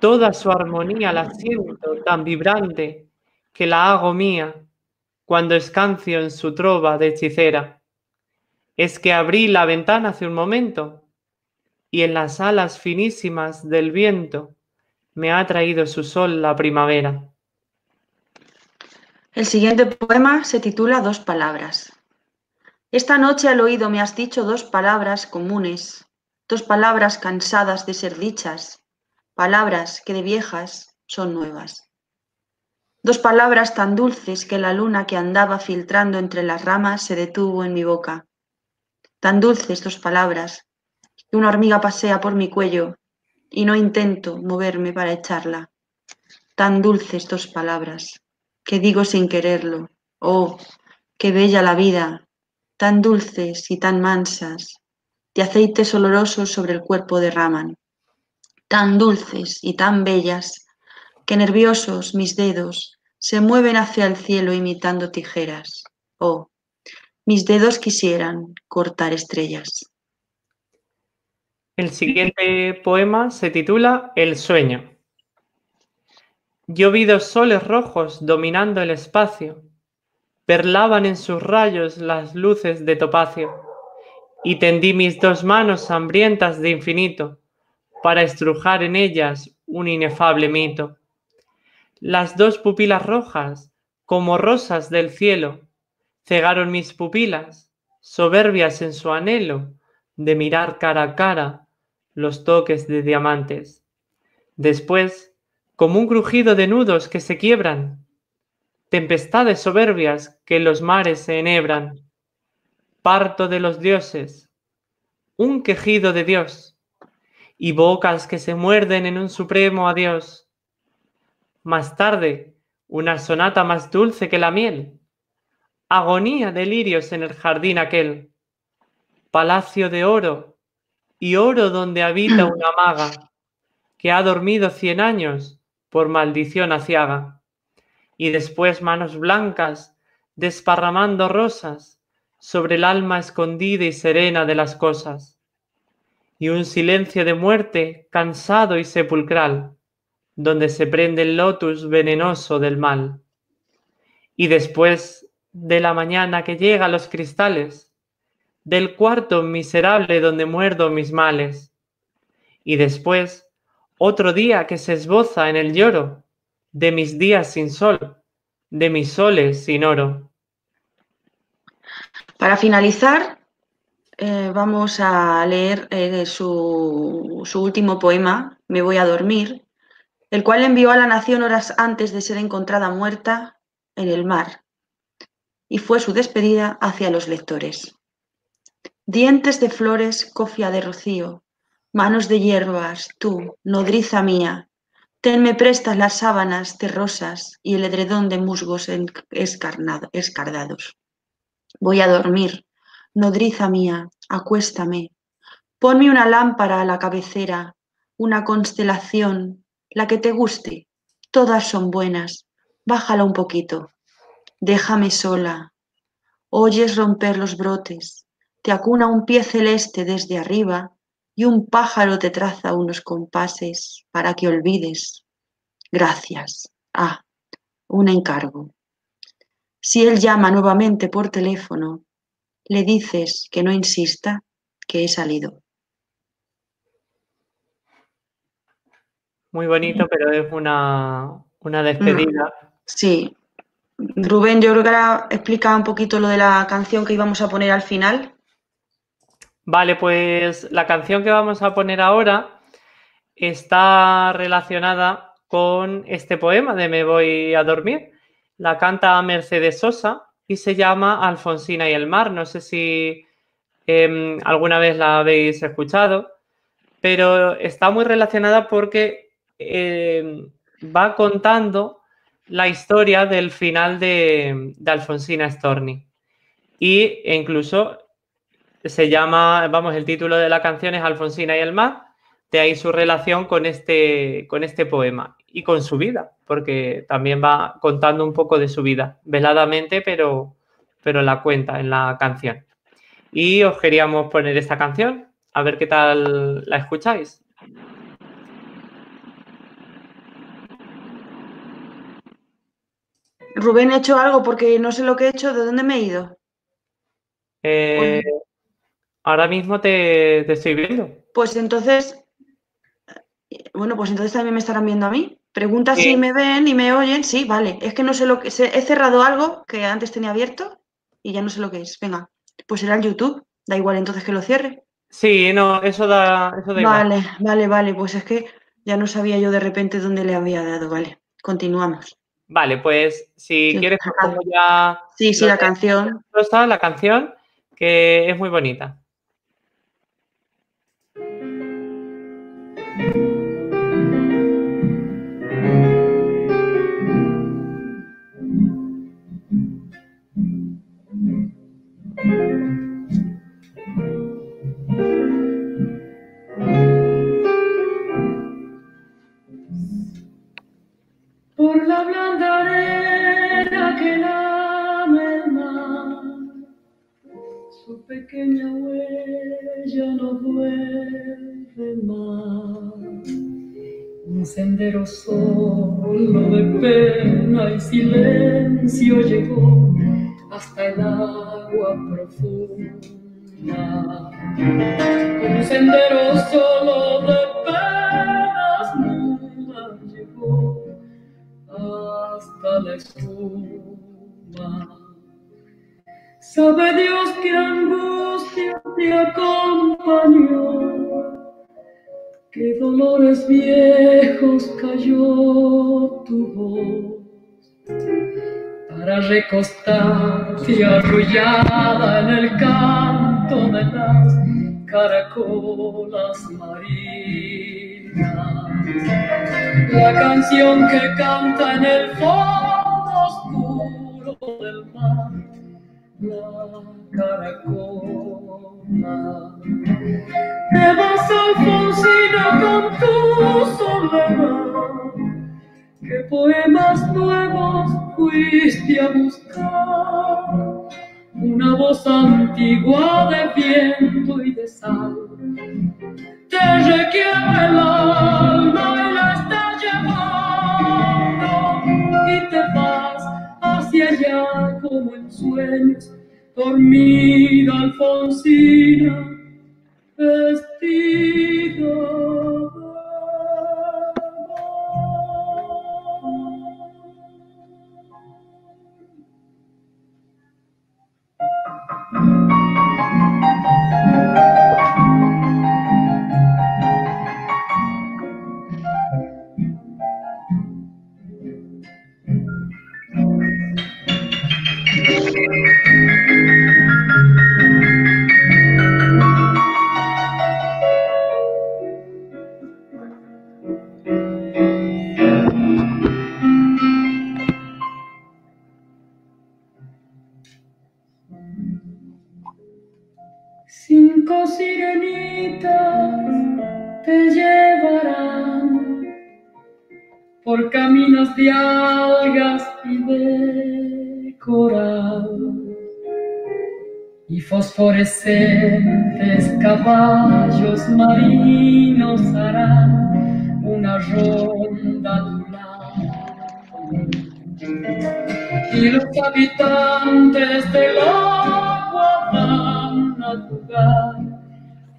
toda su armonía la siento tan vibrante que la hago mía cuando escancio en su trova de hechicera. Es que abrí la ventana hace un momento y en las alas finísimas del viento me ha traído su sol la primavera. El siguiente poema se titula Dos palabras. Esta noche al oído me has dicho dos palabras comunes dos palabras cansadas de ser dichas, palabras que de viejas son nuevas. Dos palabras tan dulces que la luna que andaba filtrando entre las ramas se detuvo en mi boca. Tan dulces dos palabras que una hormiga pasea por mi cuello y no intento moverme para echarla. Tan dulces dos palabras que digo sin quererlo. Oh, qué bella la vida, tan dulces y tan mansas, de aceites olorosos sobre el cuerpo derraman, tan dulces y tan bellas, que nerviosos mis dedos se mueven hacia el cielo imitando tijeras. Oh, mis dedos quisieran cortar estrellas. El siguiente poema se titula El sueño. Yo vi dos soles rojos dominando el espacio, perlaban en sus rayos las luces de topacio y tendí mis dos manos hambrientas de infinito, para estrujar en ellas un inefable mito. Las dos pupilas rojas, como rosas del cielo, cegaron mis pupilas, soberbias en su anhelo de mirar cara a cara los toques de diamantes. Después, como un crujido de nudos que se quiebran, tempestades soberbias que los mares se enhebran, parto de los dioses, un quejido de Dios, y bocas que se muerden en un supremo adiós. Más tarde, una sonata más dulce que la miel, agonía de lirios en el jardín aquel, palacio de oro, y oro donde habita una maga, que ha dormido cien años por maldición aciaga, y después manos blancas desparramando rosas sobre el alma escondida y serena de las cosas, y un silencio de muerte cansado y sepulcral, donde se prende el lotus venenoso del mal. Y después de la mañana que llega a los cristales, del cuarto miserable donde muerdo mis males, y después otro día que se esboza en el lloro de mis días sin sol, de mis soles sin oro. Para finalizar, eh, vamos a leer eh, su, su último poema, Me voy a dormir, el cual envió a la nación horas antes de ser encontrada muerta en el mar, y fue su despedida hacia los lectores. Dientes de flores, cofia de rocío, Manos de hierbas, tú, nodriza mía, tenme prestas las sábanas de rosas y el edredón de musgos escardados. Voy a dormir, nodriza mía, acuéstame. Ponme una lámpara a la cabecera, una constelación, la que te guste. Todas son buenas. Bájala un poquito. Déjame sola. Oyes romper los brotes. Te acuna un pie celeste desde arriba y un pájaro te traza unos compases para que olvides. Gracias. Ah, un encargo. Si él llama nuevamente por teléfono, le dices que no insista, que he salido. Muy bonito, pero es una, una despedida. Mm, sí. Rubén, yo creo que ahora explica un poquito lo de la canción que íbamos a poner al final. Vale, pues la canción que vamos a poner ahora está relacionada con este poema de Me voy a dormir. La canta Mercedes Sosa y se llama Alfonsina y el mar. No sé si em, alguna vez la habéis escuchado, pero está muy relacionada porque em, va contando la historia del final de, Alfonsina Storni. Y e incluso se llama, vamos, el título de la canción es Alfonsina y el mar, de ahí su relación con este, con este poema y con su vida, porque también va contando un poco de su vida, veladamente, pero, pero la cuenta en la canción. Y os queríamos poner esta canción, a ver qué tal la escucháis. Rubén, he hecho algo porque no sé lo que he hecho, ¿de dónde me he ido? Eh, Ahora mismo te, estoy viendo. Pues entonces, bueno, pues entonces también me estarán viendo a mí. Pregunta si me ven y me oyen. Sí, vale. Es que no sé lo que. He cerrado algo que antes tenía abierto y ya no sé lo que es. Venga, pues será el YouTube. Da igual entonces que lo cierre. Sí, no, eso da, eso da Vale, vale, vale. Pues es que ya no sabía yo de repente dónde le había dado. Vale, continuamos. Vale, pues si quieres, pues ya. Sí, sí, la canción. Está la canción, que es muy bonita. La que lame el mar, su pequeña huella no vuelve más. Un sendero solo de pena y silencio llegó hasta el agua profunda. Un sendero solo Sabe Dios que angustia te acompañó, que dolores viejos cayó tu voz, para recostarte arrullada en el canto de las caracolas marinas. La canción que canta en el fondo oscuro del mar, la caracola. Te vas Alfonsina con tu soledad, que poemas nuevos fuiste a buscar una voz antigua de viento y de sal. Te requiere el alma y la está llevando y te vas allá como en sueños, dormida Alfonsina, vestida. Caballos marinos harán una ronda a tu lado. Y los habitantes del agua van a jugar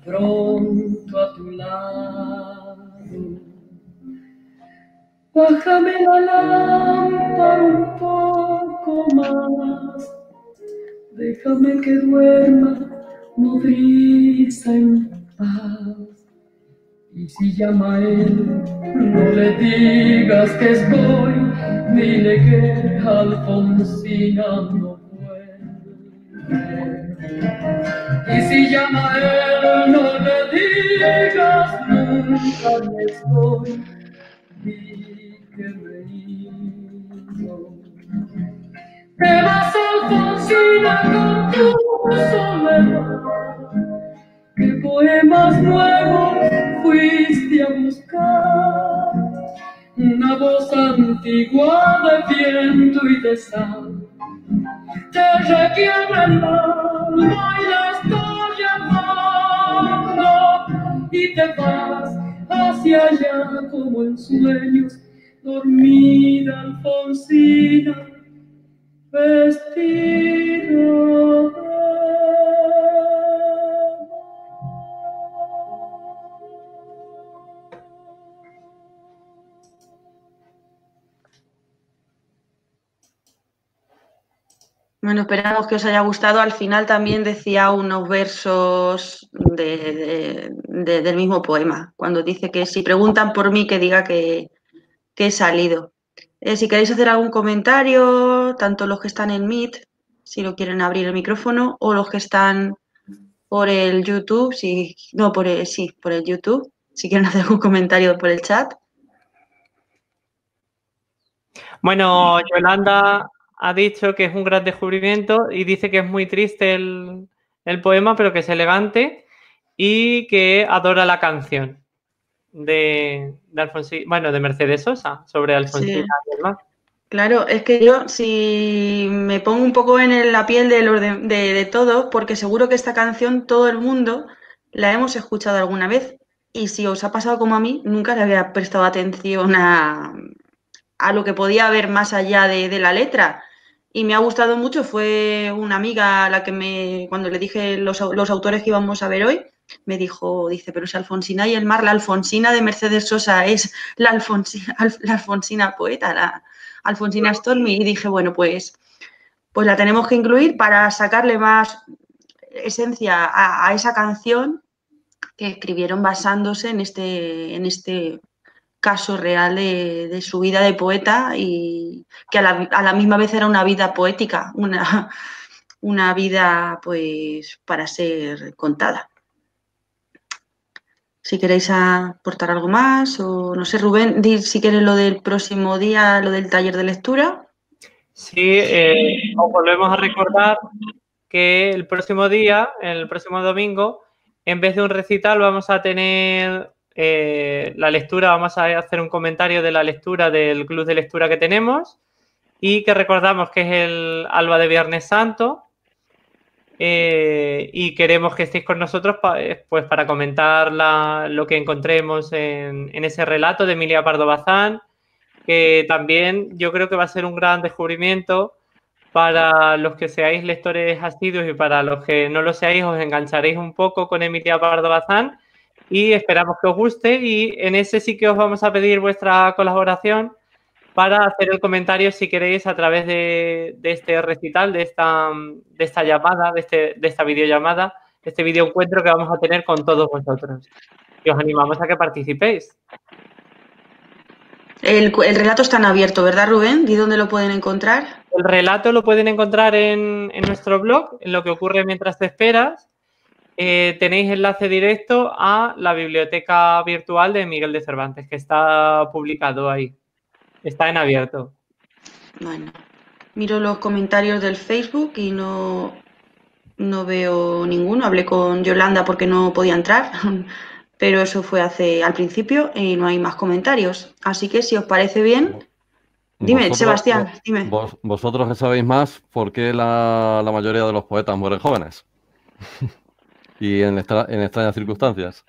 pronto a tu lado. Bájame la lámpara un poco más, déjame que duerma nodriza en paz. Y si llama él, no le digas que estoy, dile que Alfonsina no vuelve. Y si llama él, no le digas nunca me estoy, di que me he ido. Te vas Alfonsina con tu soledad qué poemas nuevos fuiste a buscar. Una voz antigua de viento y de sal. Te requiere el alma y la estoy llamando. Y te vas hacia allá como en sueños, dormida Alfonsina, vestida Bueno, esperamos que os haya gustado. Al final también decía unos versos de- de- del mismo poema, cuando dice que si preguntan por mí, que diga que, que he salido. Eh, si queréis hacer algún comentario, tanto los que están en Meet, si lo quieren abrir el micrófono, o los que están por el YouTube, si, no, por el, sí, por el YouTube, si quieren [laughs] hacer algún comentario por el chat. Bueno, Yolanda ha dicho que es un gran descubrimiento y dice que es muy triste el, el poema, pero que es elegante y que adora la canción de, de bueno, de Mercedes Sosa sobre Alfonsina mar. Claro, es que yo si me pongo un poco en la piel de, los de, de- de todos, porque seguro que esta canción todo el mundo la hemos escuchado alguna vez. Y si os ha pasado como a mí, nunca le había prestado atención a, a lo que podía haber más allá de, de la letra. Y me ha gustado mucho, fue una amiga la que me, cuando le dije los, los autores que íbamos a ver hoy, me dijo, dice, pero es Alfonsina y el mar, la Alfonsina de Mercedes Sosa es la Alfonsina, la Alfonsina poeta, la Alfonsina Stormy. Y dije, bueno, pues pues la tenemos que incluir para sacarle más esencia a, esa canción que escribieron basándose en este, en este caso real de, su vida de poeta y que a la, misma vez era una vida poética, una, [laughs] una vida pues para ser contada. Si queréis aportar algo más o no sé, Rubén, si quieres lo del próximo día, lo del taller de lectura. Sí, eh, os volvemos a recordar que el próximo día, el próximo domingo, en vez de un recital vamos a tener eh, la lectura, vamos a hacer un comentario de la lectura del club de lectura que tenemos y que recordamos que es el Alba de Viernes Santo. Eh, y queremos que estéis con nosotros eh, pues para comentar lo que encontremos en, en, ese relato de Emilia Pardo Bazán, que también yo creo que va a ser un gran descubrimiento para los que seáis lectores asiduos y para los que no lo seáis, os engancharéis un poco con Emilia Pardo Bazán y esperamos que os guste y en ese sí que os vamos a pedir vuestra colaboración para hacer el comentario si queréis a través de, este recital, de esta, de esta llamada, de, este, de esta videollamada, de este videoencuentro que vamos a tener con todos vosotros. Y os animamos a que participéis. El, relato está en abierto, ¿verdad, Rubén? ¿Y dónde lo pueden encontrar? El relato lo pueden encontrar en, en nuestro blog, en lo que ocurre mientras te esperas. Eh, tenéis enlace directo a la biblioteca virtual de Miguel de Cervantes, que está publicado ahí. Está en abierto. Bueno, miro los comentarios del Facebook y no, no veo ninguno. Hablé con Yolanda porque no podía entrar, [laughs] pero eso fue hace al principio y no hay más comentarios. Así que si os parece bien, dime, Sebastián, dime. vosotros que sabéis más, ¿por qué la, la mayoría de los poetas mueren jóvenes? [laughs] y en, en extrañas circunstancias.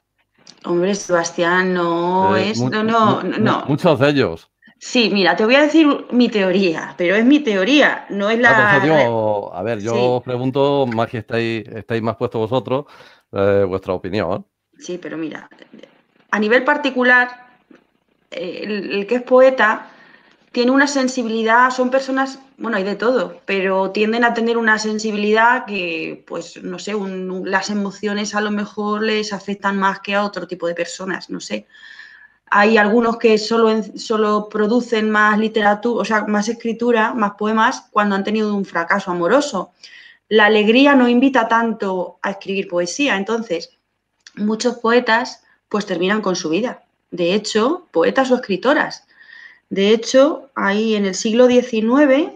Hombre, Sebastián, no eh, es. no, no, no. Muchos de ellos. Sí, mira, te voy a decir mi teoría, pero es mi teoría, no es la. a ver, yo os pregunto, más que estáis, estáis más puestos vosotros, eh, vuestra opinión. Sí, pero mira, a nivel particular, eh, el que es poeta tiene una sensibilidad, son personas, bueno, hay de todo, pero tienden a tener una sensibilidad que, pues, no sé, las emociones a lo mejor les afectan más que a otro tipo de personas, no sé. Hay algunos que solo, solo producen más literatura, o sea, más escritura, más poemas cuando han tenido un fracaso amoroso. La alegría no invita tanto a escribir poesía, entonces muchos poetas pues terminan con su vida. De hecho, poetas o escritoras de hecho, ahí en el siglo XIX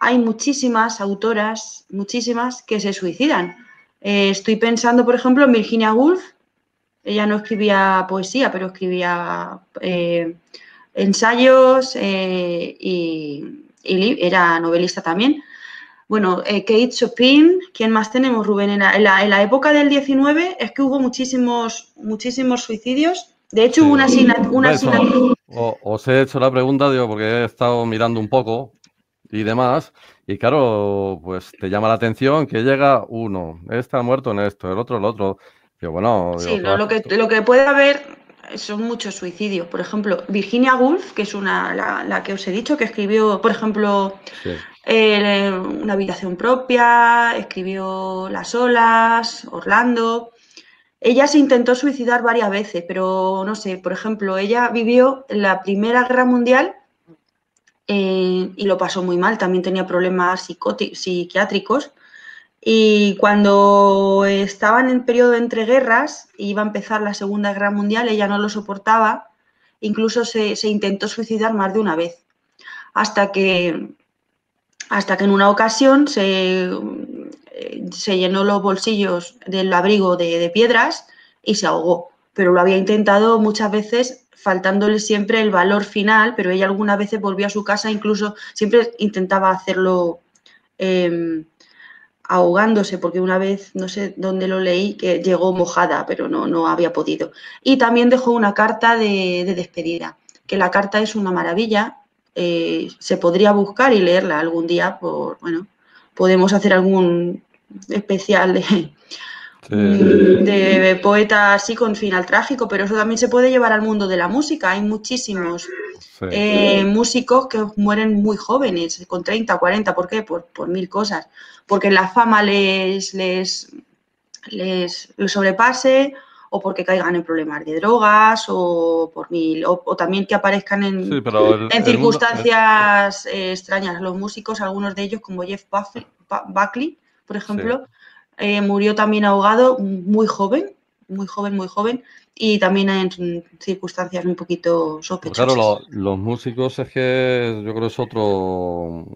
hay muchísimas autoras, muchísimas que se suicidan. Eh, estoy pensando, por ejemplo, en Virginia Woolf. Ella no escribía poesía, pero escribía eh, ensayos eh, y, era novelista también. Bueno, Kate Chopin, ¿quién más tenemos, Rubén? En la, época del 19 es que hubo muchísimos, muchísimos suicidios. De hecho, hubo una, una asignatura os he hecho la pregunta, digo, porque he estado mirando un poco y demás, y claro, pues te llama la atención que llega uno, este ha muerto en esto, el otro el otro. Digo, bueno, sí, lo, que, lo que puede haber son muchos suicidios. Por ejemplo, Virginia Woolf, que es una, la, que os he dicho, que escribió, por ejemplo, Una habitación propia, escribió Las olas, Orlando. Ella se intentó suicidar varias veces, pero no sé, por ejemplo, ella vivió la Primera Guerra Mundial eh, y lo pasó muy mal, también tenía problemas psiquiátricos. Y cuando estaba en periodo entre guerras, iba a empezar la Segunda Guerra Mundial, ella no lo soportaba, incluso se, se intentó suicidar más de una vez, hasta que, hasta que en una ocasión se, se llenó los bolsillos del abrigo de, piedras y se ahogó. Pero lo había intentado muchas veces faltándole siempre el valor final, pero ella algunas veces volvió a su casa, incluso siempre intentaba hacerlo em, ahogándose, porque una vez, no sé dónde lo leí, que llegó mojada, pero no, no había podido. Y también dejó una carta de, despedida, que la carta es una maravilla, eh, se podría buscar y leerla algún día, por, bueno, podemos hacer algún especial Sí. de poeta así con final trágico, pero eso también se puede llevar al mundo de la música. Hay muchísimos Sí. eh, músicos que mueren muy jóvenes, con 30, 40, ¿por qué? Por, por mil cosas. Porque la fama les, les, les, les sobrepase o porque caigan en problemas de drogas o por mil, o, o también que aparezcan en, Sí, pero el- en mundo- circunstancias eh, extrañas. Los músicos, algunos de ellos, como Jeff Buckley, por ejemplo, eh, murió también ahogado muy joven, muy joven, muy joven, y también en circunstancias un poquito Pues sospechosas. claro, lo- los músicos es que yo creo que es otro,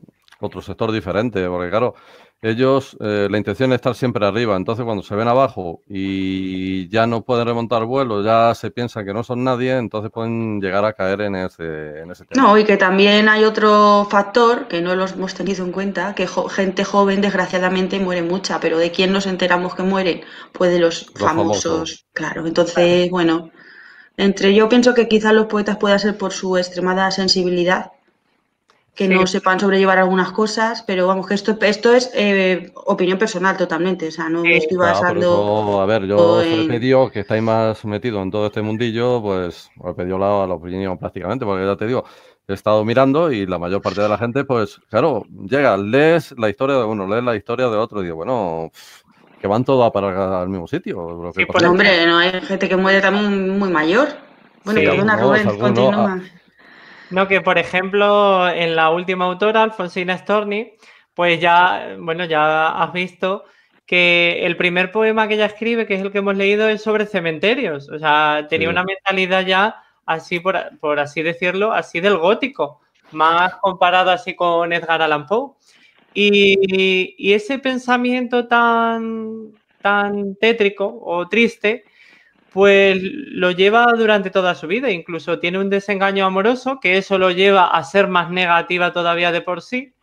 otro sector diferente, porque claro, ellos, eh, la intención es estar siempre arriba, entonces cuando se ven abajo y ya no pueden remontar vuelo, ya se piensa que no son nadie, entonces pueden llegar a caer en ese, en ese tema. No, y que también hay otro factor que no lo hemos tenido en cuenta, que jo- gente joven desgraciadamente muere mucha, pero ¿de quién nos enteramos que mueren? Pues de los, Los famosos, famosos. claro. Entonces, bueno, entre yo pienso que quizás los poetas pueda ser por su extremada sensibilidad, que Sí. no sepan sobrellevar algunas cosas, pero vamos, que esto, esto es eh, opinión personal totalmente, o sea, no me estoy Claro, basando... eso, a ver, yo en- os he pedido que estáis más metidos en todo este mundillo, pues os he pedido la, la opinión prácticamente, porque ya te digo, he estado mirando y la mayor parte de la gente, pues claro, llega, lees la historia de uno, lees la historia de otro y digo, bueno, que van todos a parar al mismo sitio. lo que Sí, pasa por No, es que- hombre, no hay gente que muere también muy mayor. Bueno, Sí, perdona, Rubén, continúa. No, que por ejemplo, en la última autora, Alfonsina Storni, pues ya, bueno, ya has visto que el primer poema que ella escribe, que es el que hemos leído, es sobre cementerios. O sea, tenía Sí. una mentalidad ya así, por, por así decirlo, así del gótico, más comparado así con Edgar Allan Poe. Y, y ese pensamiento tan, tan tétrico o triste, pues lo lleva durante toda su vida. Incluso tiene un desengaño amoroso que eso lo lleva a ser más negativa todavía de por sí.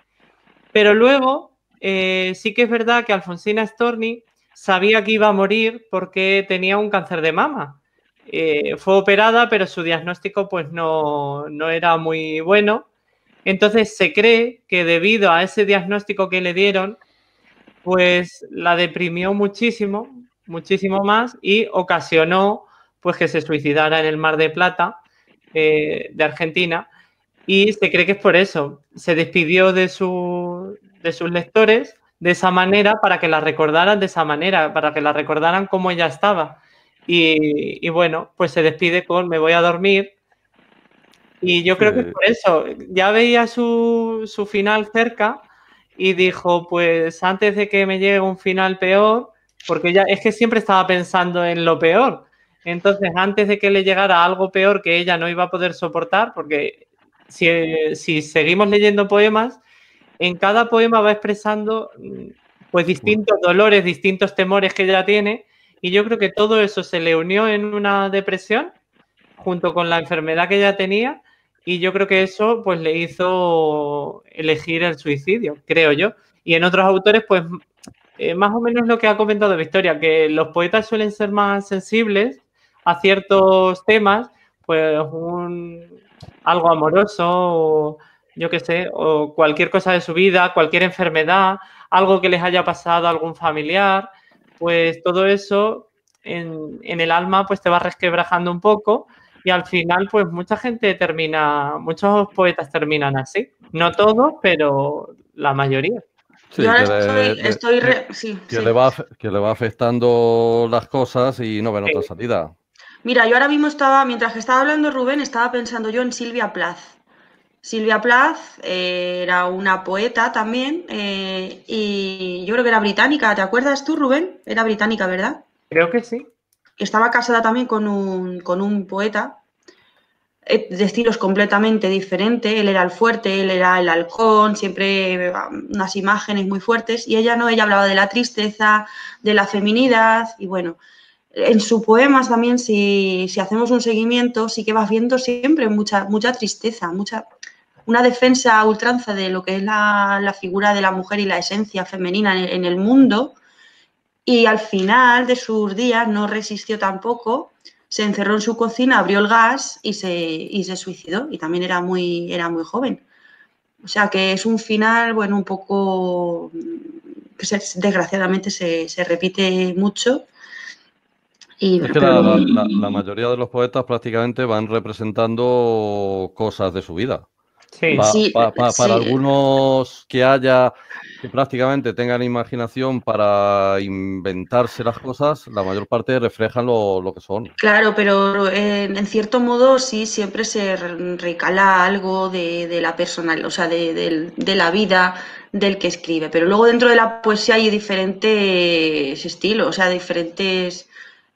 Pero luego eh, sí que es verdad que Alfonsina Storni sabía que iba a morir porque tenía un cáncer de mama. Eh, fue operada, pero su diagnóstico pues no, no era muy bueno. Entonces se cree que debido a ese diagnóstico que le dieron, pues la deprimió muchísimo, muchísimo más y ocasionó pues que se suicidara en el Mar de Plata eh, de Argentina y se cree que es por eso. Se despidió de, su, de sus lectores de esa manera para que la recordaran de esa manera, para que la recordaran como ella estaba. Y, y bueno, pues se despide con me voy a dormir. Y yo creo que es por eso. Ya veía su, su final cerca y dijo, pues antes de que me llegue un final peor, porque ella es que siempre estaba pensando en lo peor. Entonces, antes de que le llegara algo peor que ella no iba a poder soportar, porque si, si seguimos leyendo poemas, en cada poema va expresando mm, pues distintos dolores, distintos temores que ella tiene, y yo creo que todo eso se le unió en una depresión junto con la enfermedad que ella tenía, y yo creo que eso pues le hizo elegir el suicidio, creo yo. Y en otros autores, pues eh, más o menos lo que ha comentado Victoria, que los poetas suelen ser más sensibles a ciertos temas, pues un, algo amoroso, o yo qué sé, o cualquier cosa de su vida, cualquier enfermedad, algo que les haya pasado a algún familiar, pues todo eso en, en el alma pues te va resquebrajando un poco y al final pues mucha gente termina, muchos poetas terminan así. No todos, pero la mayoría. Sí, Yo ahora que le- estoy, le- estoy re- sí, que sí. le va, que le va afectando las cosas y no ven otra salida. Mira, yo ahora mismo estaba, mientras que estaba hablando Rubén, estaba pensando yo en Silvia Plath. Silvia Plath eh, era una poeta también eh, y yo creo que era británica. ¿Te acuerdas tú, Rubén? Era británica, ¿verdad? Creo que sí. Estaba casada también con un, con un poeta de estilos completamente diferentes. Él era el fuerte, él era el halcón, siempre eh, unas imágenes muy fuertes. Y ella no, ella hablaba de la tristeza, de la feminidad y bueno. En sus poemas también, si, si hacemos un seguimiento, sí que vas viendo siempre mucha, mucha tristeza, mucha, una defensa a ultranza de lo que es la, la figura de la mujer y la esencia femenina en, en el mundo. Y al final de sus días no resistió tampoco, se encerró en su cocina, abrió el gas y se, y se suicidó. Y también era muy, era muy joven. O sea que es un final, bueno, un poco que se- desgraciadamente se, se repite mucho Y, Es que pero- la, la- la- la mayoría de los poetas prácticamente van representando cosas de su vida. Sí. Pa- Sí, pa- pa- Para sí. algunos que haya, que prácticamente tengan imaginación para inventarse las cosas, la mayor parte reflejan lo, lo que son. Claro, pero en cierto modo sí siempre se re- recala algo de, de la personal, o sea, de, del- de la vida del que escribe. Pero luego dentro de la poesía hay diferentes estilos, o sea, diferentes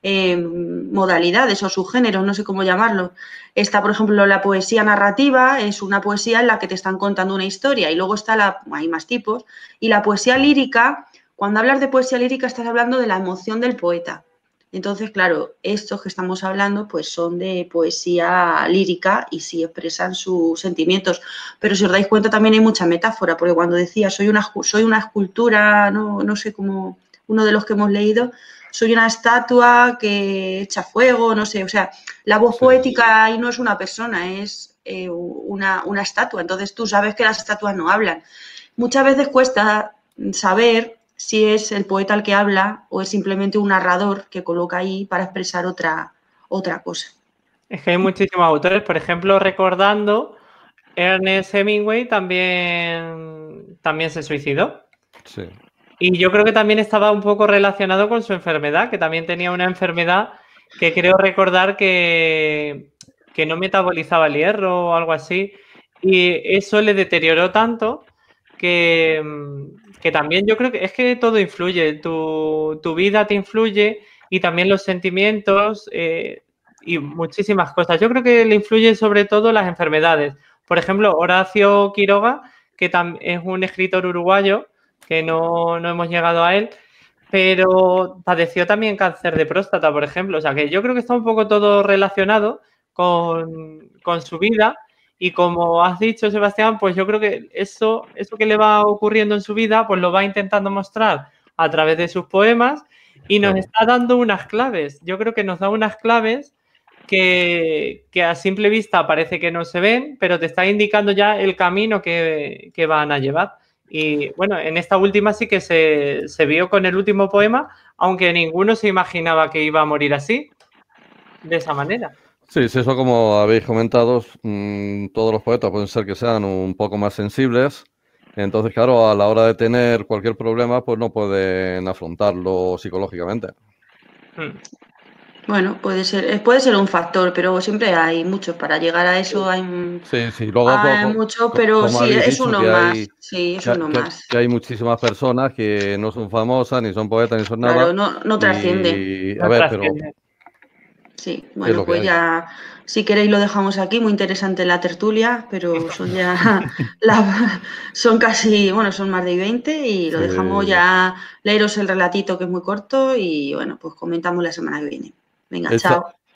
eh, modalidades o subgéneros, no sé cómo llamarlo. Está, por ejemplo, la poesía narrativa, es una poesía en la que te están contando una historia, y luego está la, hay más tipos, y la poesía lírica, cuando hablas de poesía lírica estás hablando de la emoción del poeta. Entonces, claro, estos que estamos hablando pues son de poesía lírica y sí expresan sus sentimientos. Pero si os dais cuenta también hay mucha metáfora, porque cuando decía soy una, soy una escultura, no, no sé cómo, uno de los que hemos leído, soy una estatua que echa fuego, no sé, o sea, la voz Sí. poética ahí no es una persona, es eh, una, una estatua. Entonces tú sabes que las estatuas no hablan. Muchas veces cuesta saber si es el poeta el que habla o es simplemente un narrador que coloca ahí para expresar otra, otra cosa. Es que hay muchísimos autores, por ejemplo, recordando, Ernest Hemingway también, también se suicidó. Sí. Y yo creo que también estaba un poco relacionado con su enfermedad, que también tenía una enfermedad que creo recordar que, que no metabolizaba el hierro o algo así. Y eso le deterioró tanto que, que también yo creo que es que todo influye. Tu, tu vida te influye y también los sentimientos eh, y muchísimas cosas. Yo creo que le influyen sobre todo las enfermedades. Por ejemplo, Horacio Quiroga, que es un escritor uruguayo, que no, no hemos llegado a él, pero padeció también cáncer de próstata, por ejemplo. O sea que yo creo que está un poco todo relacionado con, con su vida. Y como has dicho, Sebastián, pues yo creo que eso, eso que le va ocurriendo en su vida, pues lo va intentando mostrar a través de sus poemas y nos está dando unas claves. Yo creo que nos da unas claves que, que a simple vista parece que no se ven, pero te está indicando ya el camino que, que van a llevar. Y bueno, en esta última sí que se, se vio con el último poema, aunque ninguno se imaginaba que iba a morir así, de esa manera. Sí, sí, eso como habéis comentado, mm, todos los poetas pueden ser que sean un poco más sensibles. Entonces, claro, a la hora de tener cualquier problema, pues no pueden afrontarlo psicológicamente. Bueno, puede ser, eh, puede ser un factor, pero siempre hay muchos. Para llegar a eso hay, un- Sí, sí, luego hay co- muchos, pero como sí, es dicho, uno más. hay- Sí, es uno que- más. que hay muchísimas personas que no son famosas, ni son poetas, ni son nada. Claro, no, no trasciende. Y, a No ver, pero. Sí, bueno, pues hay. ya, si queréis lo dejamos aquí, muy interesante la tertulia, pero son ya, [laughs] la- son casi, bueno, son más de 20 y lo Sí. dejamos ya, leeros el relatito que es muy corto y bueno, pues comentamos la semana que viene. Venga, Echa- chao.